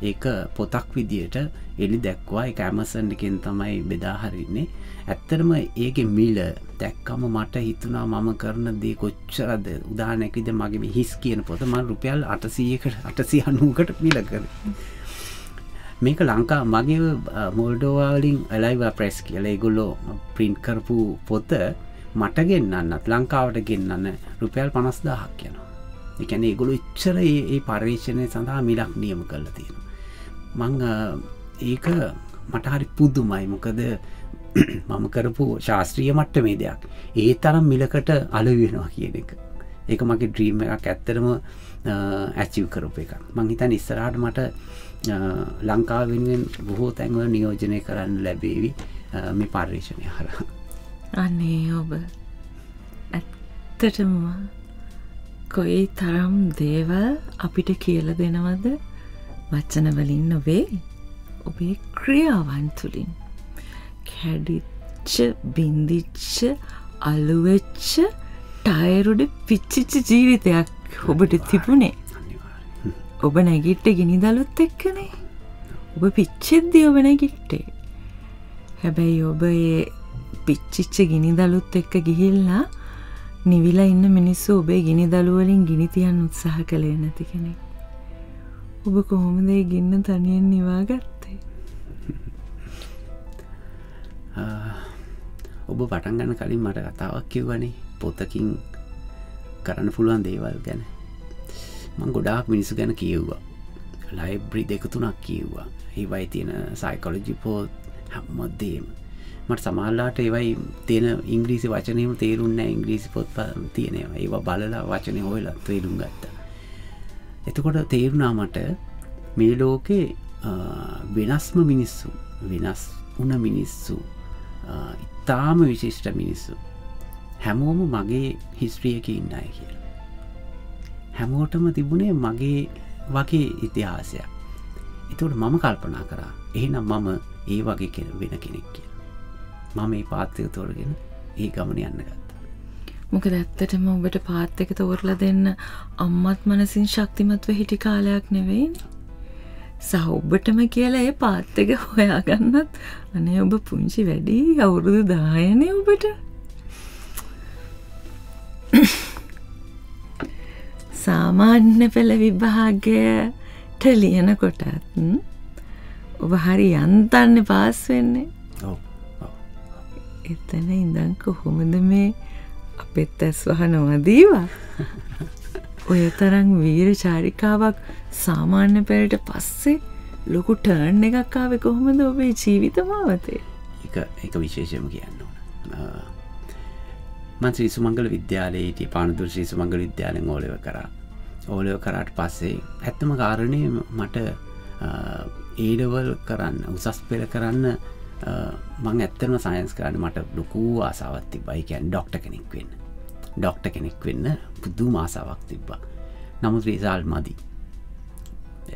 ඒක පොතක් විදියට එලි දැක්වා එක ඇමසන්ඩිකෙන් තමයි බෙදාහරින්නේ ඇත්තරම ඒක මිල දැක්කම මට හිතුනා මම කරන දේ කොච්චරද? උදානැකිද මගේ හිස් කියන පොත මන් රුපියල් අටසීකට අටසි අනුවකට මිල කර. මේක ලංකා මගේ මොල්ඩෝවාලින් ඇලයිවා ප්‍රෙස් කියල ඒගොල්ලෝ ප්‍රින්ට් කරපු පොත. මට ගෙන්න්නත් ලංකාවට ගෙන්න්න රුපියල් පනස් දාහක් කියනවා එකැන ඒගොලු ඉච්චර ඒ පර්යේෂණය සඳහා මිලක් නියම කරල තියෙන මං ඒක මට හරි පුද්දුමයි මොකද (clears throat) මම කරපු ශාස්ත්‍රීය මට්ට මේ දෙයක්. ඒ තරම් මිලකට අලවෙනවා කියන එක. ඒක මගේ ඩ්‍රීම් එකක් ඇත්තරම ඇචිව් කරපු එක මංහිතන් ඉස්සරහට මට ලංකාව වෙනුවෙන් බොහෝ තැන්වල නියෝජනය කරන්න ලැබේවි මේ පර්යේෂණය හරහා. අනේ ඔබ. ඇත්තටම කොයි තරම් දේවල් අපිට කියල දෙනවද? වච්චනවලින් නොවේ. ඔබේ ක්‍රියාවන් තුළින් කැඩිච්ච බින්දිච්ච අලුවෙච්ච ටයරුඩ පිච්චිච්ච ජීවිතයක් ඔබට තිබුණේ. ඔබ නැගිට්ට ගිනි දලුත් එක්කනේ. ඔබ පිච්චෙද්දී ඔබ නැගිට්ටේ. හැබැයි ඔබ ඒ පිච්චිච්ච ගිනි දළුත් එක්ක ගිහිල්ලා නිවිලා ඉන්න මිනිස්සු ඔබේ ගිනි දළුවලින් ගිනිතියන් උත්සාහ කළේ නැති කෙනෙක්. ඔබ කොහොමදේ ගින්න තනියෙන් නිවාගත්තේ. (laughs) ඔබ පටන් ගන්න කලින් මට කතාවක් කිව්වනේ. පොතකින් කරන්න පුළුවන් දේවල් ගැන. මං ගොඩාක් මිනිසු ගැන කියව්වා. ලයිබ්‍රි දෙකතුනක් කියව්වා. ඒවයි තියෙන සයිකොලජි පෝත් හැම්මොද්දේම මට සමල්ලාට ඒවයි තියෙන ඉංග්‍රීසි වචනයම තේරුන්න ඉංග්‍රීසි පොත් තියෙනවා ඒවා. බලලා වචනය හොයලා තේරුම් ගත්ත. එතකොට තේරුණාමට මේ ලෝකේ වෙනස්ම මිනිස්සු වෙනස් උන මිනිස්සු ඉතාම විශිෂ්ට මිනිස්සු. හැමෝම මගේ හිස්ත්‍රියක ඉන්නයි කියල. හැමෝටම තිබුණේ මගේ වගේ ඉතිහාසයක්. එතවට මම කල්පනා කරා එහෙනම් මම ඒ වගේ කෙන වෙන කෙනෙක් කිය මම මේ පාත්තක තෝරගෙන ඒ ගමන යන්න ගත්තා. මොක ඇත්තටම ඔබට පාත්තක තෝරල දෙන්න අම්මත් මනසින් ශක්තිමත්ව හිටි කාලයක් නෙවෙයි සහඔබ්බටම කියලා ඒ පාත්තක හොයාගන්නත් අනේ ඔබ පුංචි වැඩි අවුරුදු දායනය ඔබට. සාමාන්‍ය පෙළ විභාගයට ලියන කොටත් ඔබ හරි යන්තන්න පාස් වෙන්නේ. එතන ඉඳං කොහොමද මේ අපෙත් ඇස් වහ නොවදීවා ඔය තරං වීර චාරිකාවක් සාමාන්‍ය පෙරට පස්සේ ලොකු ටර්න් එකක්කාව කොහොමද ඔබේ ජීවිතමාවතේ එක එක විශේෂම කියන්න ඕන. මන් ශ්‍රී සුමංගල විද්‍යාලයට පානදුර ශ්‍රී සුමංගල විද්‍යාලෙන් ඕලව කරා. ඕලව කරාට පස්සේ ඇත්තම කාරණය මට ඒඩවල් කරන්න උසස් පෙර කරන්න මං ඇත්තම සයින්ස් කරන්න මට ලොකූ ආසාවත් තිබයි කියන් ඩොක්ට කෙනෙක් වෙන්න. ඩොක්ට කෙනෙක් වෙන්න පුද්දු මාසාවක් තිබ්බා. නමුත් රිසාල් මදි.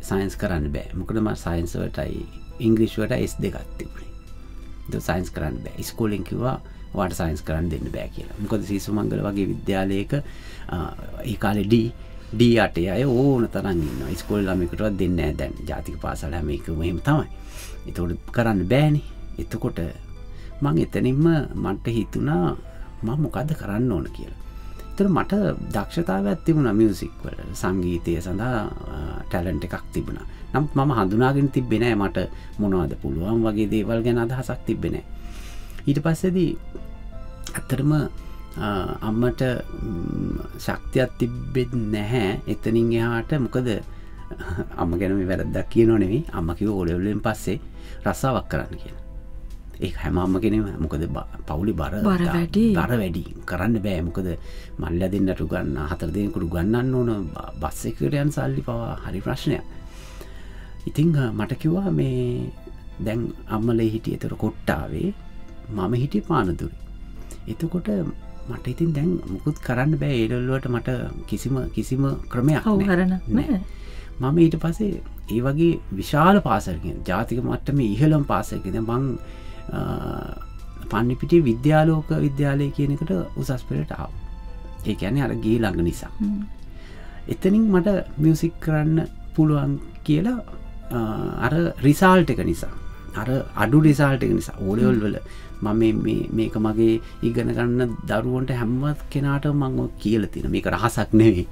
සයින්ස් කරන්න බෑ. මොකටම සයින්සවටයි ඉංග්‍රිශ්වට එස් දෙකත් තිබුණේ. සයින්ස් කරන්න බෑ. ස්කෝලින් කිවා වාට සයින්ස් කරන්න දෙන්න බෑ කියලා. මොකද සිසු මංගල වගේ විද්‍යාලයක ඒ කාලෙඩී ඩී අටේ අය ඕන තරන්න ස්කෝල් ළමිකටවත් දෙන්න දැන් ජාතික පාසල හැමක මෙහෙම තමයි. එතකොට කරන්න බෑනේ. එතකොට මං එතනින්ම මට හිතුනා මං මොකක්ද කරන්න ඕන කියලා. තර මට දක්ෂතාව ඇත්තිබුණ මියසික්වල සංගීතය සඳහා ටැලන්ට එකක් තිබුණ. නම් මම හඳුනාගෙන තිබෙනෑ මට මොනවද පුළුවන් වගේ දේවල් ගැන අදහසක් තිබෙන ඊට පස්සෙදී ඇත්තරම අම්මට ශක්තියක් තිබ්බෙත් නැහැ. එතනින් එහාට මොකද අම්ම ගැනම වැරදක් කියනොනෙවී අම්ම කිව ඔලෙවලෙන් පස්සේ රස්සාවක් කරන්න කියන ඒ හැමම්ම කෙනෙම මොකද පවුලි බර බර වැඩි. බර වැඩි. කරන්න බෑ. මොකද මල්ල දෙන්නට ගන්න හතර දෙනෙකුට ගන්නන්න ඕන බස් එකටයන් සල්ලි පවා හරි ප්‍රශ්නයක්. ඉතිං මට කිව්වා මේ දැන් අම්මල හිටිය එතර කොට්ටාවේ මම හිටිය පානදුරි. එතකොට මට ඉතින් දැන් මුකුත් කරන්න බෑ. ඒඩල්ලුවට මට කිසිම කිසිම ක්‍රමයක් හරන මම ඊට පසේ ඒ වගේ විශාල පාසරකින් ජාතික මට්ටම ඉහළම් පාසකින බං පන්නිපිටේ විද්‍යාලෝක විද්‍යාලය කියනකට උසස් පෙරට ආව. ඒ ඇන අර ගේ ළඟ නිසා. එතනින් මට මියසික් කරන්න පුළුවන් කියලා අර රිසාල්ට එක නිසා. අර අඩු රිසාල්ට එක නිසා. ඕඩවල් වල මම මේක මගේ ඉගෙන ගන්න දරුවන්ට හැම්මත් කෙනාට මං කියල තින මේක රහසක් නෙවෙයි.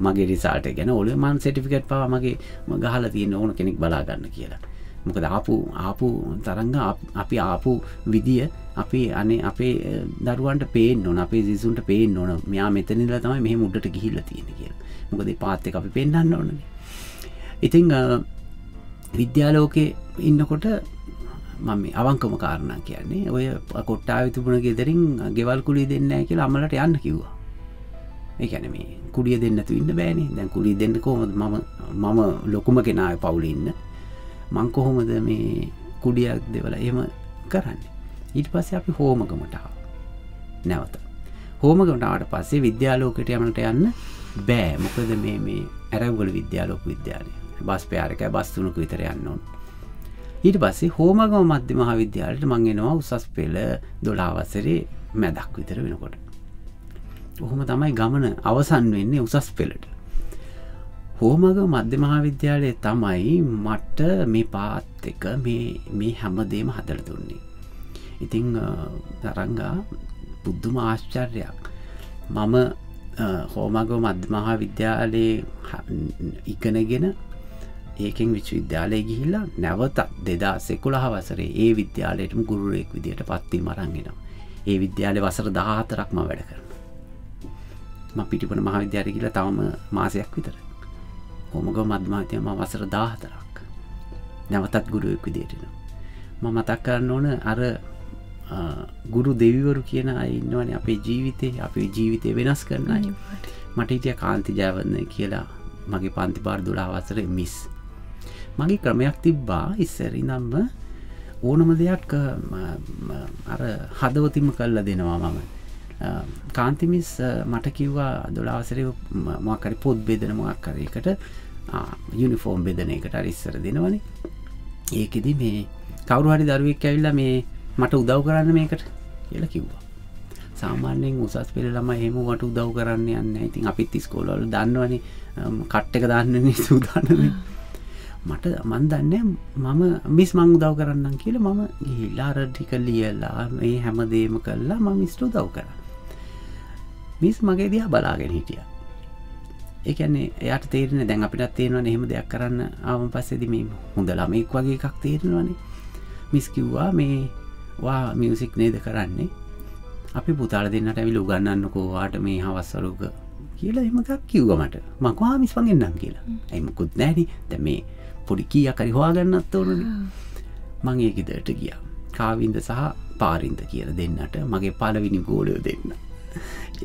මගේ රිසාල්ට ගැන ඔල මන් සටිෆිකට් පවා මගේ ගහල තියෙන ඕන කෙනෙක් බලාගන්න කියලා මොකද ආපු ආපු තරංග අපි ආපු විදිිය අපි අනේ අපේ දරුවන්ට පේෙන් ඕන අපේ සිසුන්ට පේෙන් ඕන. මෙයා මෙතනිල තමයි මෙහ මුඩට ගිහිල්ල තියෙන කිය මොකද පාත්තක අපි පෙන්න්න ඕන. ඉතිං විද්‍යාලෝකේ ඉන්නකොට මම අවංකම කාරණා කියන්නේ ඔය කොට්ටා විතුපුණ ගෙදරින් ගෙවල් කුලි දෙන්න කියලා අමලට යන්න කිව්වා. ඒැන මේ කුඩිය දෙන්නතු ඉන්න බෑනේ. දැන් කුලි දෙන්න කොහොමද? මම මම ලොකුම කෙනාය පවුලඉන්න මං කොහොමද මේ කුඩියක් දෙවල එම කරන්න? ඊට පස්සේ අපි හෝමකමටාව නැවත. හෝමකමටාවට පස්සේ විද්‍යාලෝකට යමට යන්න බෑ. මොකද මේ මේ ඇරවගල විද්‍යාලෝක විද්‍යාලය. බස් පයාරකයි බස්තුනක විතර යන්න ඕන්. ඊට පස්සේ හෝමගම මධ්‍ය මහා විද්‍යාලයට මංගෙනවා උසස් පෙළ දොලාවසරේ මැදක් විතර වෙනකොට. ඔහොම තමයි ගමන අවසන් වෙන්නේ උසස් පෙළට. හෝමග මධ්‍ය මහාවිද්‍යාලය තමයි මට මේ පාත් එක මේ හැමදේම හදල දුන්නේ. ඉතිං තරංගා බුද්ධම ආශ්චර්යක් මම හෝමග මධ්‍ය මහා විද්‍යාලයේ ඉගෙනගෙන ඒකෙන් විච් විද්‍යාලය ගිහිල්ලා නැවතත් දෙදා සෙකුළහ වසරේ ඒ විද්‍යාලයටම ගුරුරෙක් විදියට පත්ති මරංගෙනවා. ඒ විද්‍යාලය වසර දාහතරක්ම වැඩ කරන. ම පිටිපන මහාවිද්‍යාර කියලා තවම මාසයක් විතර. හොමග මධ්මාතයම වසර දාහතරක් නැවතත් ගුරුවෙක් විදිටෙන ම මතක් කරන්න ඕන අර ගුරු දෙවිවරු කියන අයින්නවන අපේ ජීවිතය අපේ ජීවිතය වෙනස් කරන්නයි මට හිටිය කාන්ති ජයවන්න කියලා මගේ පන්ති පාර් දුලා වසර මිස්. මගේ ක්‍රමයක් තිබ්බා ඉස්සරි නම්ම ඕනම දෙයක් අර හදවතිම කල්ල දෙනවා මම කාන්තිමිස් මට කිව්වා දොලාවසර මකරි පොත් බෙදන මොක් කරයකට යුනිෆෝර්ම් බෙදන එකට අරිස්සර දෙනවනේ. ඒකෙදි මේ කවරු හරි දරුවෙක් ඇවිල්ල මේ මට උදව් කරන්න මේකට කියලා කිව්වා. සාමාන්‍යෙන් උසස් පෙළ ළම හෙමට උදව් කරන්න යන්න ඉතින් අපිත් ස්කෝලවල දන්නවනේ. කට්ට එක දන්නන්නේ සූදානන මට මන් දන්න මම මිස් මං උදව් කරන්න කියල මම ගිහිල්ලාරටික ලියල්ලා මේ හැමදේම කල්ලා ම මිස්ට උදව් කර. මිස් මගේ දිහා බලාගෙන හිටිය. ඒකන්නේ එයට තේරෙන දැන් අපිට තේරෙනවා එහෙම දෙයක් කරන්න ආවම පස්සෙදි මේ හොඳ ළමෙක් වගේ එකක් තේරෙනවානේ. මිස් කිව්වා මේ වා මියසික් නේද කරන්නේ? අපි පුතාල දෙන්නට ඇවිල උගන්නන්නකෝ වාට මේ හවස්සරුක කියලා එමකක් කිව්වමට මකවා මිස්වගෙන්න්නම් කියලා. ඇයිමකුත් නෑන දැ මේ පොඩි කිය කරි හවාගන්නත් ඕනන. මං ඒකිදට ගිය. කාවින්ද සහ පාරින්ද කියල දෙන්නට මගේ පලවිනි ගෝලයෝ දෙන්න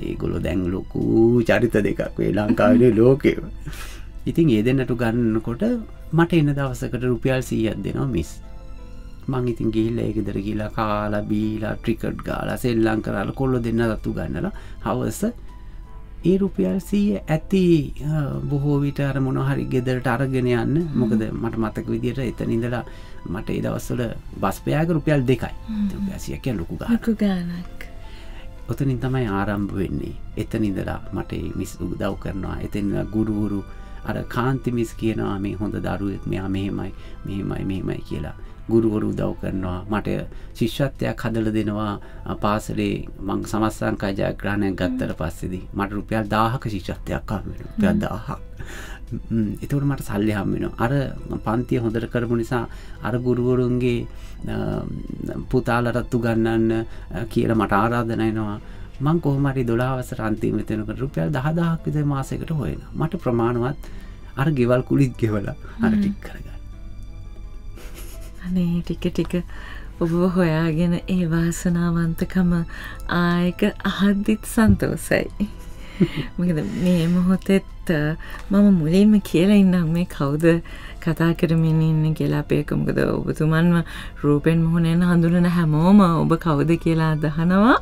ඒගොලො දැන් ලොකු චරිත දෙකක් වේ ලංකාවනේ ලෝකෙව ඉතින් ඒ දෙන්නට ගන්නකොට මට එන්න දවසකට රුපියල් සීයත් දෙනවා මිස් මං ඉතින් ගිල්ල ඒකෙදර කියලා කාලා බීලා ට්‍රිකට් ගාලා සෙල්ලං කරලා කොල්ල දෙන්න දත්තු ගන්නලා හවස ඒ රුපියල් සීය ඇති බොහෝ විට අර මොනහරි ගෙදරට අරගෙන යන්න. මොකද මට මතක විදිට එතන ඉඳලා මට ඒ දවස්සල බස්පයාග රුපියල් දෙකයි. සියක ලොකු ගානක් ඔතනින් තමයි ආරම්භ වෙන්නේ. එතන ඉඳලා මට මිස් උදව් කරනවා. එතන ගුරුවරු අර කාන්තිමිස් කියනවා මේ හොඳ දරුවෙක් මෙයා මෙහෙමයි මෙහෙමයි මෙහෙමයි කියලා. ගුරුවරු උදව් කරනවා. මට ශිෂ්‍යත්වයක් හදල දෙනවා. පාසලේ මං සමස්සංකා ජයග්‍රහණයක් ගත්තර පස්සෙදි මට රුපියල් දාහක ශිෂ්‍යත්වයක් රුපියල් දාහ එතකට මට සල්ලි හම්වෙන අර පන්තිය හොඳට කරපු නිසා අර ගුරුවරුන්ගේ පුතාලටත්තු ගන්නන්න කියල මට ආරාධනයනවා මං කොහමරි දොලාවස රන්තිම තනකට රුපියල් දහදාහක්විද මාසකට හොයෙන මට ප්‍රමාණවත් අර ගෙවල් කුලිත් ගෙවල අර ටික් කරගන්න. අනේ ටික ටික. ඔබ හොයාගෙන ඒ වාසනාවන්තකම ආයක අහද්දිත් සන්තෝසයි. (laughs) මොකද මේ මොහොතෙත් මම මුලින්ම කියලා ඉන්නම් මේ කවුද කතා කරමින් ඉන්න කියලා අපේකමකද ඔබතුමන්ම රූපෙන් මුහුණෙන් හඳුනන හැමෝම ඔබ කවුද කියලා අදහනවා.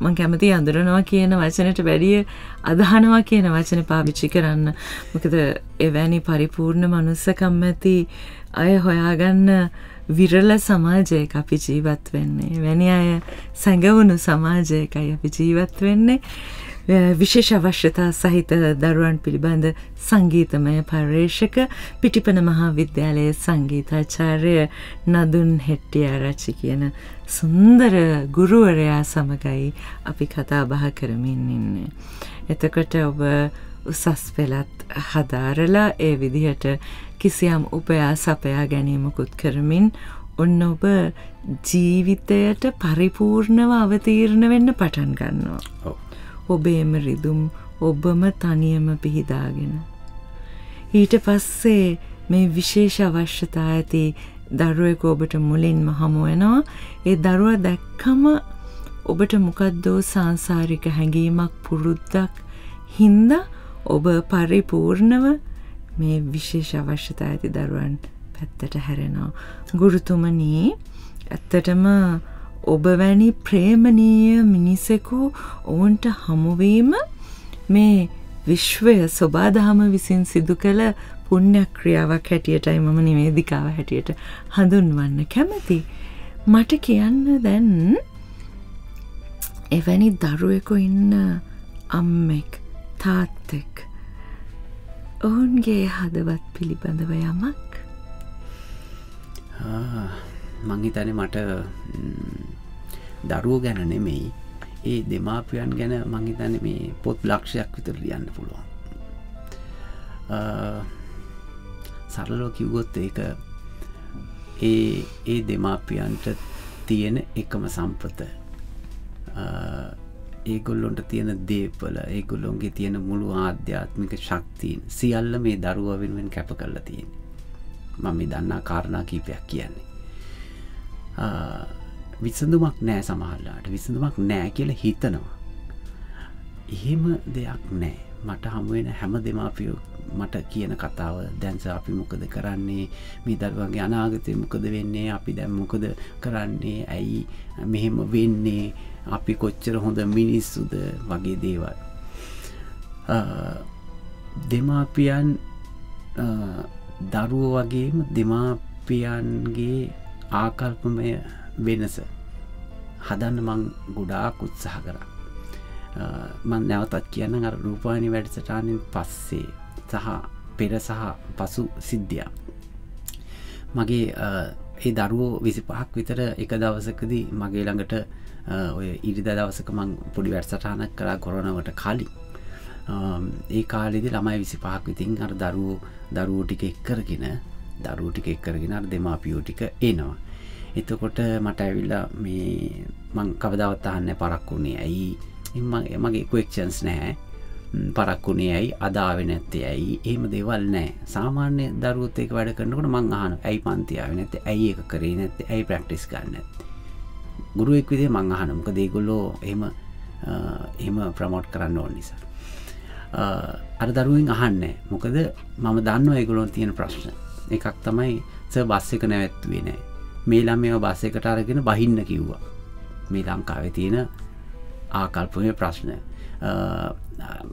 මං කැමති අඳුරනවා කියන වචනට වැඩිය අදහනවා කියන වචන පාවිච්චි කරන්න. මොකද එවැනි පරිපූර්ණ මනුස්සකම් ඇති අය හොයාගන්න විරල සමාජයක අපි ජීවත් වෙන්නේ. වැනි අය සැඟවුණු සමාජයකයි අපි ජීවත් වෙන්නේ. විශේෂ අවශ්‍යතා සහිත දරුවන් පිළිබඳ සංගීතමය පර්යේෂක පිටිපන මහා විද්‍යාලයේ සංගීතාචාර්ය නදුන් හෙට්ටියාරච්චි කියන සුන්දර ගුරුවරයා සමගයි අපි කතා බහ කරමින් ඉන්නේ. එතකොට ඔබ උසස් පෙළත් හදාරලා ඒ විදිහට කිසියම් උපයා සපයා ගැනීමකුත් කරමින් ඔන්න ඔබ ජීවිතයට පරිපූර්ණව අවතීරණ වෙන්න පටන් ගන්නවා. ඔබේම රිදුම් ඔබම තනියම පිහිදාගෙන. ඊට පස්සේ මේ විශේෂ අවශ්‍යතා ඇති දරුවෙක ඔබට මුලින්ම හමුවෙනවා ඒ දරුව දැක්කම ඔබට මොකක්දෝ සංසාරික හැඟීමක් පුරුද්දක් හින්ද ඔබ පරිපූර්ණව මේ විශේෂ අවශ්‍යතා ඇති දරුවන් පැත්තට හැරෙනවා. ගුරුතුමනී ඇත්තටම ඔබ වැනි ප්‍රේමණීය මිනිසෙකු ඔවුන්ට හමුවීම මේ විශ්වය ස්වබාදහම විසින් සිදු කළ පුුණ්‍යයක් ක්‍රියාවක් හැටියටයි මම නිවේදිකාව හැටියට හඳුන්වන්න කැමති. මට කියන්න දැන් එවැනි දරුවෙකු ඉන්න අම්මෙක් තාත්තෙක් ඔවුන්ගේ හදවත් පිළිබඳව යමක් මංහිතන මට දරුවෝ ගැන නෙමෙයි. ඒ දෙමාපියන් ගැන මංහිතන මේ පොත් ලක්ෂයක් විතර ලියන්න පුළුවන්. සරලෝ කිව්ගොත් ඒක ඒ ඒ දෙමාපියන්ට තියෙන එකම සම්පත. ඒගොල්ලොන්ට තියෙන දේපල ඒගොල්ලොන්ගේ තියෙන මුළු ආධ්‍යාත්මික ශක්තිීන් සියල්ල මේ දරුව වෙනුවෙන් කැප කරලා තියෙන මම මේ දන්නා කාරණා කීපයක් කියන්නේ. විසඳුමක් නෑ සමහල්ලාට විසඳුමක් නෑ කියල හිතනවා. එහෙම දෙයක් නෑ. මට හමුවෙන හැම දෙමාපියෝ මට කියන කතාව දැන්ස අපි මොකද කරන්නේ? මේ දරුවන්ගේ අනාගතය මොකද වෙන්නේ? අපි දැම් මොකද කරන්නේ? ඇයි මෙහෙම වෙන්නේ? අපි කොච්චර හොඳ මිනිස්සුද? වගේ දේවල්. දෙමාපියන් දරුව වගේම දෙමාපියන්ගේ ආකල්පමය වෙනස හදන්න මං ගොඩාක් උත්සාහ කරා. මන් නැවතත් කියන්න අර රූපානි වැඩසටානින් පස්සේ සහ පෙර සහ පසු සිද්ධිය මගේ ඒ දරුවෝ විසි පහක් විතර එක දවසකදී මගේ ළඟට ඔය ඉරිද දවසක මං පොඩි වැඩසටානක් කරා කොරනවට කලින්. ඒ කාලෙදි ළමයි විසි පහක් විතින් අර දරුවෝ දරුවෝ ටික එක්කරගෙන දරුව ටික එක්කරගෙන දෙමාපියෝ ටික එනවා. එතකොට මට ඇවිල්ලා මේ මං කවදවත් අහන්න පරක්කුණේ ඇයි? මගේ ක්වෙක්ෂන්ස් නැහැ. පරක්කුණේ ඇයි? අදාව නැත්තේ ඇයි? එහෙම දෙවල් නෑ සාමාන්‍ය දරුවත් එක වැඩ කරනකට මං අහන ඇයි පන්තියාව නැත ඇයි එක කරේ නැත්ත? ඇයි ප්‍රක්ටිස් ගන්න ගුරුවෙක් විදේ මං අහනමක දේගොල්ලෝ එම එම ප්‍රමෝට් කරන්න ඕන නිසා. අර දරුවෙන් අහන්න මොකද මම දන්න ඒගොලොන් තියෙන ප්‍රශ්න. එකක් තමයි ස බස් එක නැවැත්තුවේ නෑ. මේ ළමය බස් එකට අරගෙන බහින්න කිව්වා. මේ ලංකාව තියෙන ආකල්පමය ප්‍රශ්න.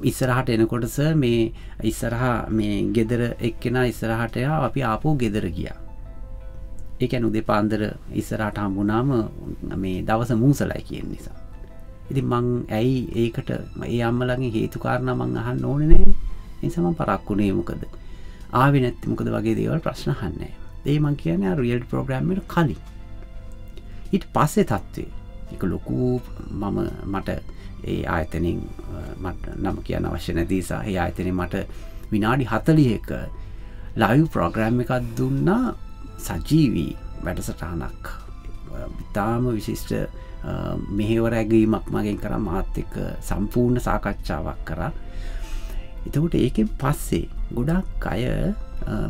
ඉස්සරහට එනකොටස මේ ඉස්සරහා මේ ගෙදර එක්කෙන ඉස්සරහටයා අපි ආපෝ ගෙදර ගියා. එකැන උදේ පාන්දර ඉස්සරහට හම්බුනාම මේ දවස මූසලයි කියෙන් නිසා. ඉති මං ඇයි ඒකට ඒ අම්මලගේ හේතුකාරණ මං අහන්න ඕන නෑ? නිසම පරක්කුණේ මොකද? ආවි නැත්ති මොකද වගේ දේවල් ප්‍රශ්න හන්නේ ඒ මං කියන රියල් ප්‍රෝග්‍රම්මට කලින්. ඉට පස්සේ තත්ත්වේ එක ලොකු මම මට ඒ ආයතනින් මට නම කියන අවශ්‍ය නැතිසා ඒ ආයතන මට විනාඩි හතලියක ලයිව් ප්‍රෝග්‍රෑම් එකක් දුන්නා සජීවී වැඩසටහනක්. ඉතාම විශිෂ්ට මෙහෙවර ඇගීමක් මගෙන් කර මාත් එක්ක සම්පූර්ණ සාකච්ඡාවක් කරා. එතකොට ඒකෙන් පස්සේ ගොඩක් අය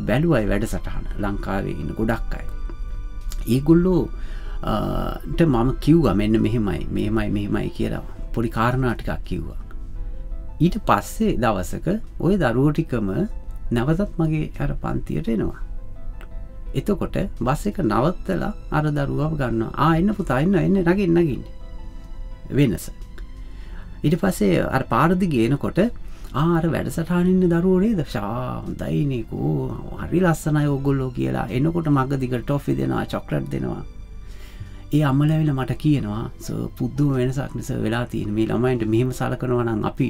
බැලුවයි වැඩසටහන ලංකාවේ ඉන්න ගොඩක් අයි ඒගුල්ලෝ ට මම කිව්වා මෙන්න මෙහෙමයි මෙහෙමයි මෙහෙමයි කියලා පොඩි කාරණාටිකක් කිව්වා. ඊට පස්සේ දවසක ඔය දරුවටිකම නැවතත් මගේ ඇර පන්තියට එනවා. එතකොට බස් එක නවත්තලා අර දරුවාව ගන්න ආ එන්න පුතා එන්න එන්න නගින් නගින් වෙනස. ඉට පස්සේ අර පාරදි ගේනකොට ආර වැඩසටානන්න දරුවනේ දශා හොඳයිනෙකෝ හරි ලස්සනයි ඔගොල්ලෝ කියලා. එනකොට මග දිග ටොෆි දෙෙනවා චොක්ලට් දෙනවා. ඒ අම්මලැවිල මට කියනවා පුද්දුම වෙනසක් නිස වෙලා තියෙන මේ ළමයින්ට මෙහෙම සලකනවනම් අපි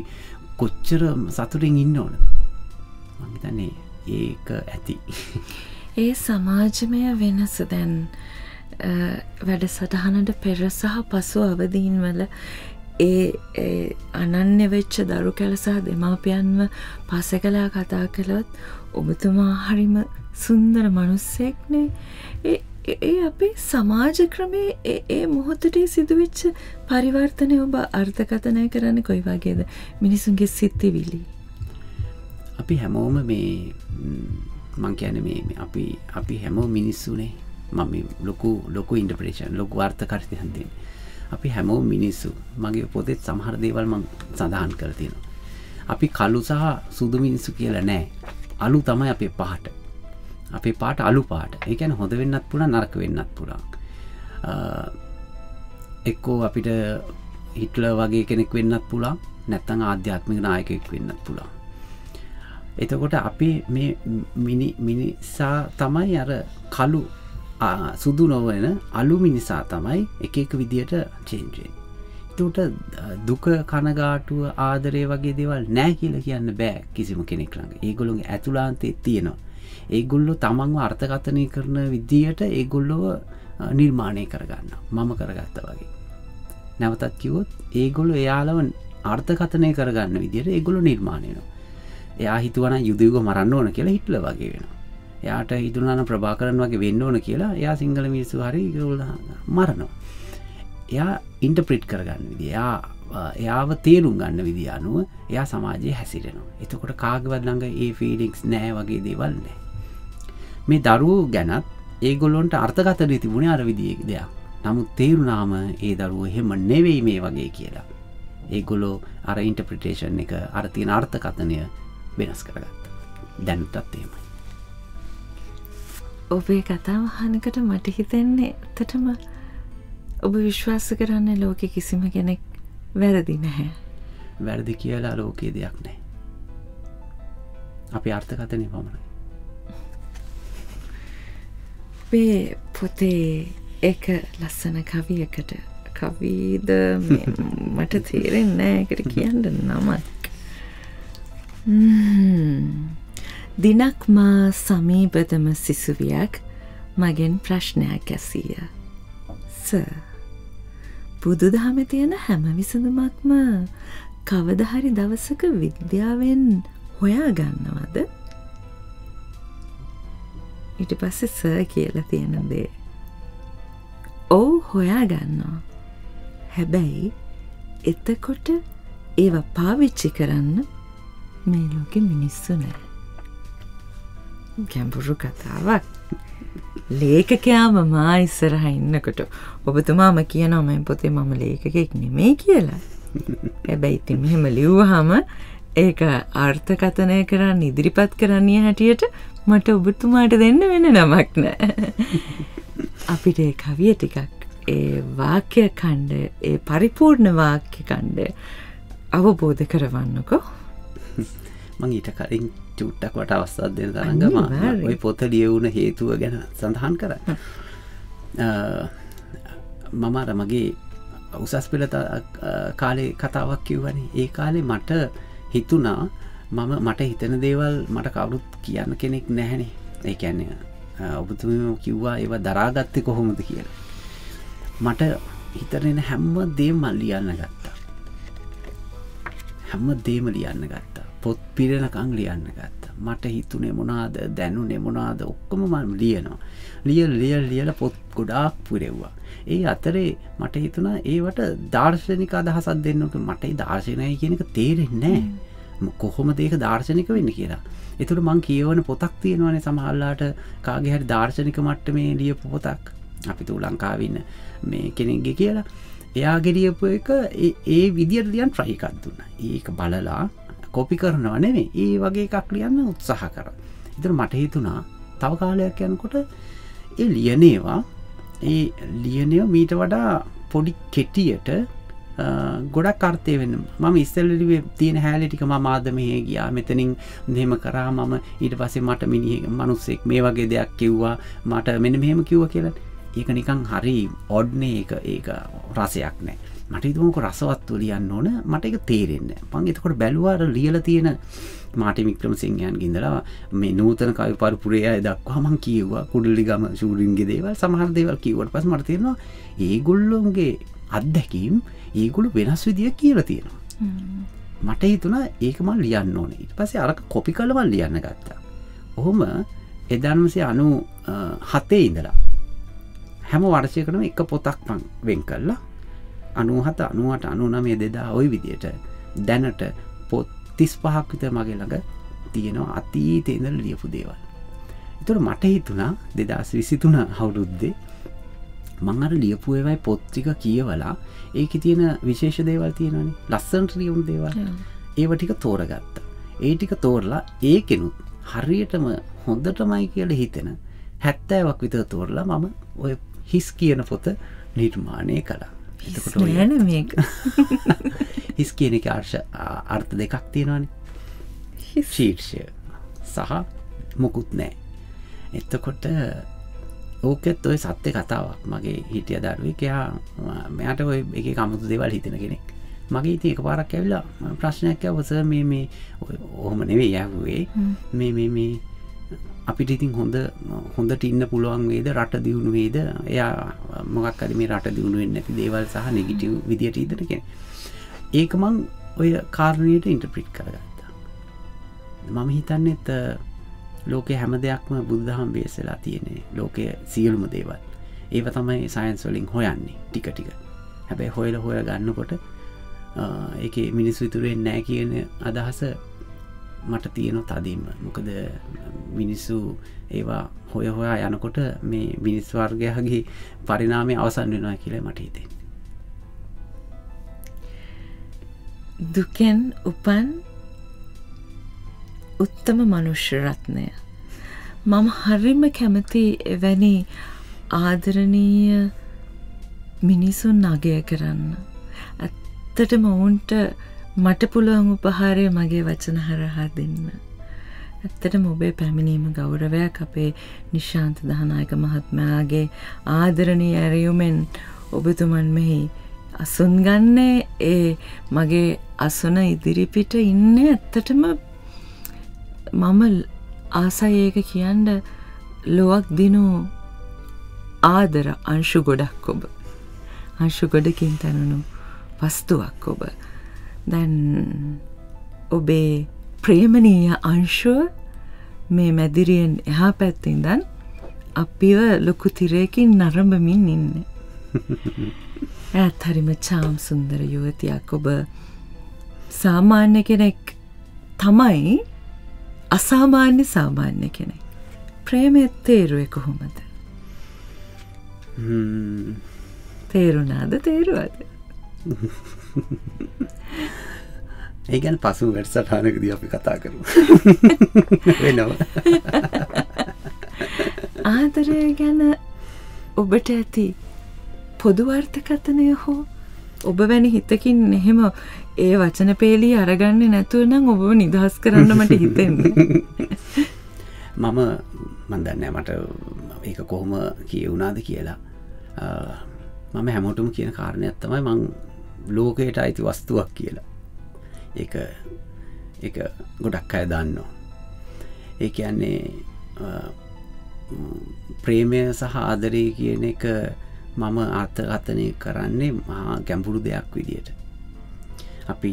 කොච්චර සතුරෙන් ඉන්න ඕනද? මහිතන්නේ ඒක ඇති. (laughs) ඒ සමාජමය වෙනස දැන් වැඩ සටහනට පෙර සහ පසු අවදීන්වල ඒ අනන්‍ය වෙච්ච දරු කැල සහ දෙමාපියන්ව පස කලා කතා කළොත් ඔබතුමා හරිම සුන්දර මනුස්සෙක්නේ. ඒ අපේ සමාජ ක්‍රමේ ඒ මොහොතට සිදුවෙච්ච පරිවර්තනය ඔබ අර්ථකතනය කරන්න කොයි වගේද? මිනිසුන්ගේ සිත්තිවිලි අපි හැමෝම මේ මං කියන මේ අපි අපි හැමෝ මිනිස්සුනේ. මම ලොකු ලොකු ඉන්ඩප්‍රේෂන් ලොකු අර්ථකරිති හන්තින් අපි හැමෝ මිනිස්සු. මගේ පොතෙත් සමහර දේවල් මං සඳහන් කර තියෙනවා. අපි කලු සහ සුදු මිනිස්සු කියලා නෑ. අලු තමයි අපේ පහට අපේ පාට අලු පාට. ඒකැන හොඳ වෙන්නත් පුළ නරක වෙන්නත් පුළා එක්කෝ අපිට හිටල වගේ කෙනෙක් වෙන්නත් පුළා නැත්තං ආධ්‍යාත්මික නායකෙක් වෙන්නත් පුළා එතකොට අපි මේ මිනිසා තමයි අර කලු සුදු නොවන අලු මිනිසා තමයි එක එක විදියට චේන්ජෙන් තුට දුක කනගාටුව ආදරය වගේ දේවල් නෑ කියල කියන්න බෑ කිසිම කෙනෙක් ළඟ. ඒගොළුන්ගේ ඇතුලාන්තේ තියෙනවා. ඒගොල්ලො තමන්ව අර්ථකථනය කරන විදියට ඒගොල්ලොව නිර්මාණය කරගන්න මම කරගත්ත වගේ. නැවතත් කිවොත් ඒගොල්ලු එයාලව අර්ථකථනය කරගන්න විදියට ඒගොලු නිර්මාණයන එයා හිතුවන යුදයග මරන්න ඕන කියලා හිටල වගේ වෙන යාට හිතුනාන ප්‍රභාකරන් වගේ වෙන්න ඕන කියලා එයා සිංහල මිනිස්සු හරි ගොල මරනවා. එයා ඉන්ටප්‍රිට් කරගන්න විදියා. එයාව තේරුම් ගන්න විදි අනුව එයා සමාජය හැසිරෙනවා. එතකොට කාගවත් ළඟ ඒ ෆිලික්ස් නෑ වගේ දේවල් නෑ මේ දරුවෝ ගැනත් ඒගොල්ලොන්ට අර්ථකතන තිබුණේ අර විදිියෙක් දෙයක්. නමුත් තේරුනාම ඒ දරුව එහෙම නෙවෙයි මේ වගේ කියලා. ඒගොලෝ අර ඉන්ටප්‍රිටේෂන් එක අරතියන අර්ථකතනය වෙනස් කරගත්ත. දැනුතත් එහෙමයි. ඔබේ කතාවහනකට මට හිතෙන්නේ තටම ඔබ විශ්වාස කරන්න ලෝකෙ කිසිම කෙනෙක් වැරදි නැහැ. වැරදි කියලා ලෝකයේ දෙයක් නෑ අපි අර්ථකතනය පමණයි. අපේ පොතේ ඒක ලස්සන කවියකට කවීද මට තේරෙන් නෑකට කියන්න නමක් දිනක් මා සමීපතම සිසුවියක් මගෙන් ප්‍රශ්නයක් ඇසීය. ස බුදු දහම තියෙන හැම විසඳුමක්ම කවදහරි දවසක විද්‍යාවෙන් හොයා ගන්නවද ඉට පස්සෙ ස කියලා තියෙන දේ. ඔවු හොයා ගන්නවා හැබැයි එතකොට ඒව පාවිච්චි කරන්න මේ ලෝකෙ මිනිස්සු නෑ ගැඹුරු කතාවක්. ලේකකයාම මා ඉස්සරහ ඉන්නකොට ඔබතුමාම කියනම පොතේ මම ලේකකෙක් නෙමේ කියලා. හැබැයි ඉතින් මෙහෙම ලිව්වහම ඒක අර්ථකතනය කරන්න ඉදිරිපත් කරන්නේ හැටියට මට ඔබතුමාට දෙන්න වෙන නමක් නෑ. අපිට කවිය ටිකක් ඒ වාක්‍ය කණ්ඩ ඒ පරිපූර්ණ වාක්‍ය කණ්ඩ අවබෝධ කරවන්නකෝ. මං ඊට කලින් චුට්ටක් වට අවස්සත් දෙන තරඟම ඔය පොත ලියවුණ හේතුව ගැන සඳහන් කර මම අර මගේ උසස් පෙළ කාලේ කතාවක් කිව්වනි. ඒ කාලේ මට හිතුනා මම මට හිතන දේවල් මට කවුරුත් කියන්න කෙනෙක් නැහැනේ. ඒ කියන්නේ ඔබතුම කිව්වා ඒවා දරාගත්තය කොහොමද කියලා. මට හිතරෙන හැම්ම දේම ලියන්න ගත්තා. හැම්ම දේම ලියන්න ගත්තා පොත් පිරෙනකං ලියන්න ගත්ත. මට හිතුනේ මොනාද දැනුනේ මොනාද ඔක්කොම මම ලියනවා. ලියල් ලියල් ලියල පොත් ගොඩාක් පුරෙව්වා. ඒ අතරේ මට හිතුනා ඒවට දර්ශනික අදහසත් දෙන්නක මට දර්ශනය කියනක තේරෙන්නේ කොහොම දේක දර්ශනික වෙන්න කියලා. එතුට මං කියවන පොතක් තියෙනවනේ සමහල්ලාට කාගේ හරි දර්ශනික මට්ට මේ ලියපු පොතක්. අපි තු ලංකාවන්න මේ කෙනෙක්ගෙ කියලා. එයාගෙලියපු එක ඒ විදිියට ලියන් ට්‍රයිකත් දුන්න. ඒක බලලා කොපි කරනවා නෙවේ ඒ වගේ එකක් ලියන්න උත්සාහ කර. ඉතර මට හිතුනා තව කාලයක් යනකොට ඒ ලියනේවා. ඒ ලියනය මීට වඩා පොඩි කෙටියට ගොඩක් අර්ථය වෙන ම ඉස්සල්ලිවේ තියෙන හැලිටික ම මාද මේ ගියා. මෙතනින් දෙම කරා. මම ඊට පසේ මට මිනි මනුස්සෙක් මේ වගේ දෙයක් කිව්වා. මට මෙන මෙහෙම කිව්ව කියලා. ඒක නිකං හරි ඔඩ්නේ එක ඒක රසයක් නෑ. මට ඉතුමක රසවත්ව ලියන්න ඕන. මට එක තේරෙන්න පං එතකොට බැලුවාර ලියල තියෙන මාට මික්‍රම සිංහයන් ගින්දලා මේ නූතන කවි පරපුරේ දක්වා මං කියවා කුඩල්ලිගම ශූරින්ගේ දේවල් සමහර දේවල් කිවට පස් මටතියෙනවා ඒගොල්ලොන්ගේ අත්දැකීම් ඒගොලු වෙනස් විදිිය කියල තියෙනවා. මට හිතුන ඒකමල් ලියන්න ඕන. ඉට පසේ අරක කොපි කලවල් ලියන්න ගත්තා. ඔහොම එදන්මසේ අනු හතේ ඉඳලා හැම වර්ෂයකනම එක පොතක් පං වෙන් කල්ලා අනුහත අනුවට අනුනමේ දෙදා ඔයි විදියට දැනට පොත් තිස් පහක් විත මගේ ළඟ තියෙනවා අතීතේදල ලියපු දේවල්. එතුර මට හිතුනා දෙදස් විසිතුන හවුරුද්දේ මං අර ලියපු ඒවයි පොත්තික කියවලා ඒක තියෙන විශේෂ දේවල් තියෙනනි ලස්සන්ට ලියුම් දේවල් ඒව ටික තෝරගත්තා. ඒ ටික තෝරලා ඒකෙනුත් හරියටම හොඳටමයි කියල හිතෙන හැත්තෑවක් විත තෝරලා මම ඔය හිස් කියන පොත නිර්මාණය කලා නෑන මේක. (laughs) හිස් කියන එක අර්ශ අර්ථ දෙකක් තියෙනවානි. ශීර්ෂය සහ මොකුත් නෑ. එත්තකොට ඕකෙත් ඔය සත්‍ය කතාවක් මගේ හිටිය දරුවකයා මෙයට ඔය එක කමුතු දෙවල් හිතෙන කෙනෙක්. මගේ ඉති එක පාරක් ඇවිලා ප්‍රශ්නයක් ඇවස මේ මේ ඔහොම නෙවේ යැවේ මේ මේ මේ අපිට ඉතින් හොඳ හොඳට ඉන්න පුළුවන් වේද? රට දියුණු වේද? එයා මොකක් අද මේ රට දියුණුවෙන් නැති දේවල් සහ නෙගිටව් විදිට ඉදරකෙන ඒක මං ඔය කාරණයට ඉන්ටප්‍රිට් කරගත්තා. මම හිතන්නෙත් ලෝක හැම දෙයක්ම බුද්ධහම් බේසලා තියෙනෙ ලෝකය සියලුම දේවල්. ඒව තමයි සයින්ස් වලින් හොයන්නේ ටික ටික. හැබැයි හොයල හොය ගන්නකොට එක මිනිස් විතුරෙන් නෑ කියන අදහස මට තියෙන තදීම මොකද මිනිස්සු ඒවා හොය හොයා යනකොට මේ මිනිස් වර්ගයගේ පරිනාමය අවසන් වෙනවා කියල මට හිතෙන් දුකෙන් උපන් උත්තම මනුෂ්‍යරත්නය මම හරිම කැමති එවැනි ආදරණීය මිනිසුන් අගය කරන්න. ඇත්තට මොවුන්ට මට පුළුවන් උපහාරය මගේ වචන හරහා දෙන්න. ඇත්තට මොබේ පැමිණීම ගෞරවයක් අපේ නිශාන්ත දහනායක මහත්මයාගේ ආදරණී ඇරයුමෙන් ඔබතුමන් මෙහි අසුන් ගන්නේ ඒ මගේ අසුන ඉදිරිපිට ඉන්න ඇත්තටම මම ආසයි ඒක කියන්න ලොවක් දිනු ආදර අංශු ගොඩක් ඔබ. අංශු ගොඩකින් තැනුණු වස්තුවක් ඔබ. දැන් ඔබේ ප්‍රේමණීය අංශුව මේ මැදිරියෙන් එහා පැත්තින්දන් අපිව ලොකු තිරයකින් නරඹමින් ඉන්න. ඇත් (laughs) හරිම චාම් සුන්දර යුවතියක් ඔබ සාමාන්‍ය කෙනෙක් තමයි අසාමාන්‍ය සාමාන්‍ය කෙනෙක්. ප්‍රේමත් තේරුව කොහොමද. තේරුණාද තේරුවද. (laughs) (laughs) ඒගැන් පසු වැඩසටානකදී අපි කතා කරු (laughs) වෙනව. (laughs) ආදරය ගැන ඔබට ඇති පොදුවර්ථකතනය හෝ ඔබ වැනි හිතකින් එහෙම ඒ වචන පේලී අරගන්න නැතුව නම් ඔබ නිදහස් කරන්න මට හිතෙන්න. මම මන්දන්න මට ඒක කොහොම කියවුණාද කියලා. මම හැමෝටම කියන කාරණයක් තමයි මං ලෝකයට අයිති වස්තුවක් කියලා. එක එක ගොඩක් අය දන්නවා. ඒ කියන්නේ ප්‍රේමය සහ ආදරී කියන එක මම අර්ථකථනය කරන්නේ මහා ගැඹුරු දෙයක් විදියට. අපි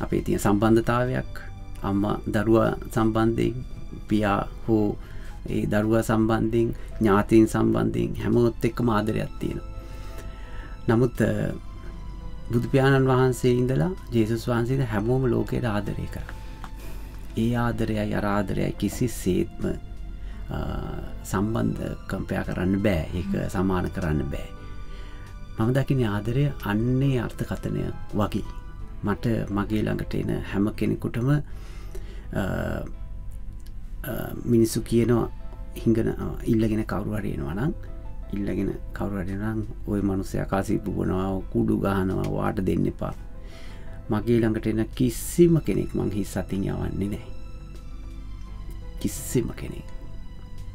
අපේ තියෙන සම්බන්ධතාවයක් අම්ම දරුවා සම්බන්ධයෙන් පියා හෝ ඒ දරුවා සම්බන්ධයෙන් ඥාතීන් සම්බන්ධයෙන් හැමොත් එක්ක මාදරයක් තියෙන නමුත් බුදුපාණන් වහන්සේ ඉඳලා ජේසුස් වහන්සේද හැමෝම ලෝකයට ආදරය කර. ඒ ආදරයයි අරාදරයයි කිසි සේත්ම සම්බන්ධ කම්පයා කරන්න බෑ ඒක සමාන කරන්න බෑ. මම දකින ආදරය අන්නේ අර්ථකථනය වගේ. මට මගේ ළඟට එන හැම කෙනෙකුටම මිනිස්සු කියනවා හිඟන ඉල්ලගෙන කවරුවරයෙනවා නම් ඉල්ලගෙන කවුරටනම් ඔය මනුසය කාසිපුුවනවා කුඩු ගහනවා වාට දෙන්න එපා. මගේ ළඟට එන කිසිම කෙනෙක් මං හි සතින් යවන්නේ නෑ කිසිම කෙනෙක්.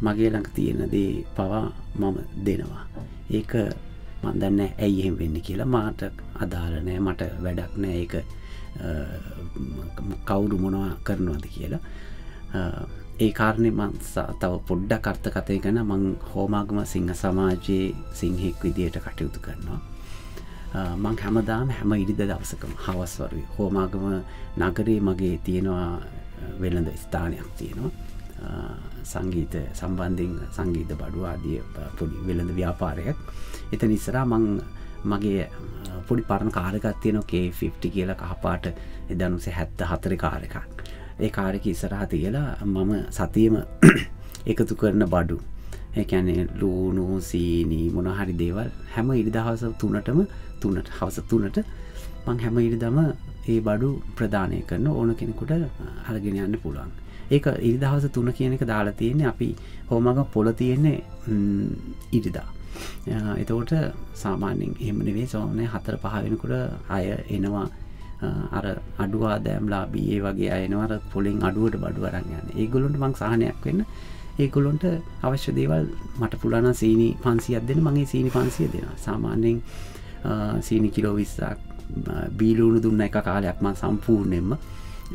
මගේ ළඟ තියෙන දේ පවා මම දෙනවා. ඒක මන්දන්න ඇයි එහෙම වෙන්න කියලා. මාට අදාලනෑ මට වැඩක් නෑ ඒක කවුරු මොනවා කරනවාද කියලා. ඒ කාරණය මං තව පොඩ්ඩ කර්ත කතය ගැන මං හෝමාගම සිංහ සමාජයේ සිංහෙක් විදියට කටයුතු කරනවා. මං හැමදාම හැම ඉරිද දවසකම හවස්වරු හෝමාගම නගරේ මගේ තියෙනවා වෙළඳ ස්ථානයක් තියෙනවා. සංගීත සම්බන්ධින් සංගීත බඩුවාදිය පොඩි වෙළඳ ව්‍යාපාරයක්. එත නිසරා මං මගේ පොඩි පරණ කාරකත් තියන K50 කියලා කහපාට එදනුසේ හැත්ත හතර කාරකක් ඒ කාරක ඉසරහ තියලා මම සතියම (clears throat) එකතු කරන බඩු. ඒැනේ ලූනු සීනී මොනහරි දේවල් හැම ඉරිදහස තුනටම තුනට හවස තුනට මං හැම ඉරිදම ඒ බඩු ප්‍රධානය කරන ඕන කෙනෙකුට අරගෙන යන්න පුළුවන්. ඒක ඉරිදහස තුන කියන එක දාලා තියෙන්නේ අපි හෝමග පොල තියෙන්නේ ඉරිදා එතකොට සාමාන්‍යෙන් එමනවේ සෝනය හතර පහවෙනකුට අය එනවා. අර අඩුවාදෑම්ලා බියේ වගේ අයනවර පොලින් අඩුවට බඩු අරන් යන්න. ඒගොලොන්ට මං සහනයක් වෙන්න. ඒගොලොන්ට අවශ්‍ය දේවල් මට පුලන සීනි පන්සියක් දෙන මගේ සීනි පන්සිය දෙෙන සාමාන්‍යෙන් සීනි කිලෝ විස්සක් බීලූුණු දුන්න එක කාලයක්ම සම්පූර්ණයෙන්ම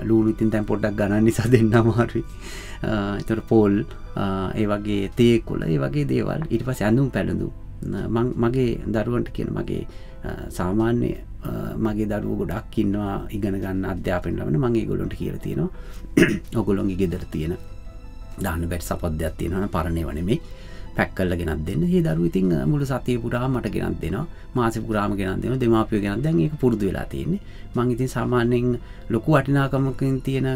ලූුණු ඉතින් තැන් පොඩ්ඩක් ගණන් නිසා දෙන්න අමාරුයි එතට පෝල් ඒ වගේ තේකොල ඒ වගේ දේවල්. ඉට පස ඇඳුම් පැළඳු මගේ දරුවන්ට කියන මගේ සාමාන්‍ය මගේ දරුව ගොඩක් ඉන්නවා ඉගෙන ගන්න අධ්‍යාපෙන් ලවන මගේ ගොලොන්ට කියල තියෙනවා. (clears throat) ඔගොලොන්ගේ ගෙදර තියෙන දාන්න බැට් සපද්‍යයක් තියෙනවන පරණය වනෙමේ පැක්කල්ල ගෙනත් දෙන්න. ඒ දරු ඉතින් මුළු සතිය පුරා මට ගෙනත් දෙනවා. මාස පුරාම ගෙනත් දෙන දෙමාපිය ගෙනත් දැන් ඒක පුරුදු වෙලා තියෙන්නේ. මං ඉතින් සාමාන්‍යයෙන් ලොකු වටිනාකමකින් තියෙන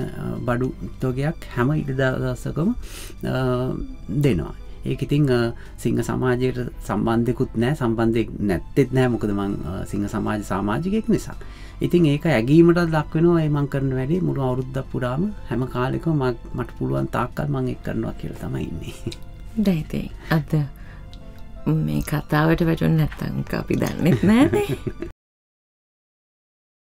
බඩු තොගයක් හැම ඉඩදසකම දෙනවා. ඒක ඉතිං සිංහ සමාජයට සම්බන්ධයකුත් නෑ සම්බන්ධයක් නැත්තෙත් නෑ. මොකද මං සිංහ සමාජ සමාජිකෙක් නිසා. ඉතින් ඒක ඇගීමට දක්වෙනවා ඒමං කරන වැඩේ. මුළු අවුරුද්ධ පුරාම හැම කාලෙක මට පුළුවන් තාක්කල් මං එක් කරනවා කියල තමයි ඉන්නේ. දැයිති. අද මේ කතාවට වැටුන් නැත්තං අපි දන්නෙත් නෑනේ (laughs)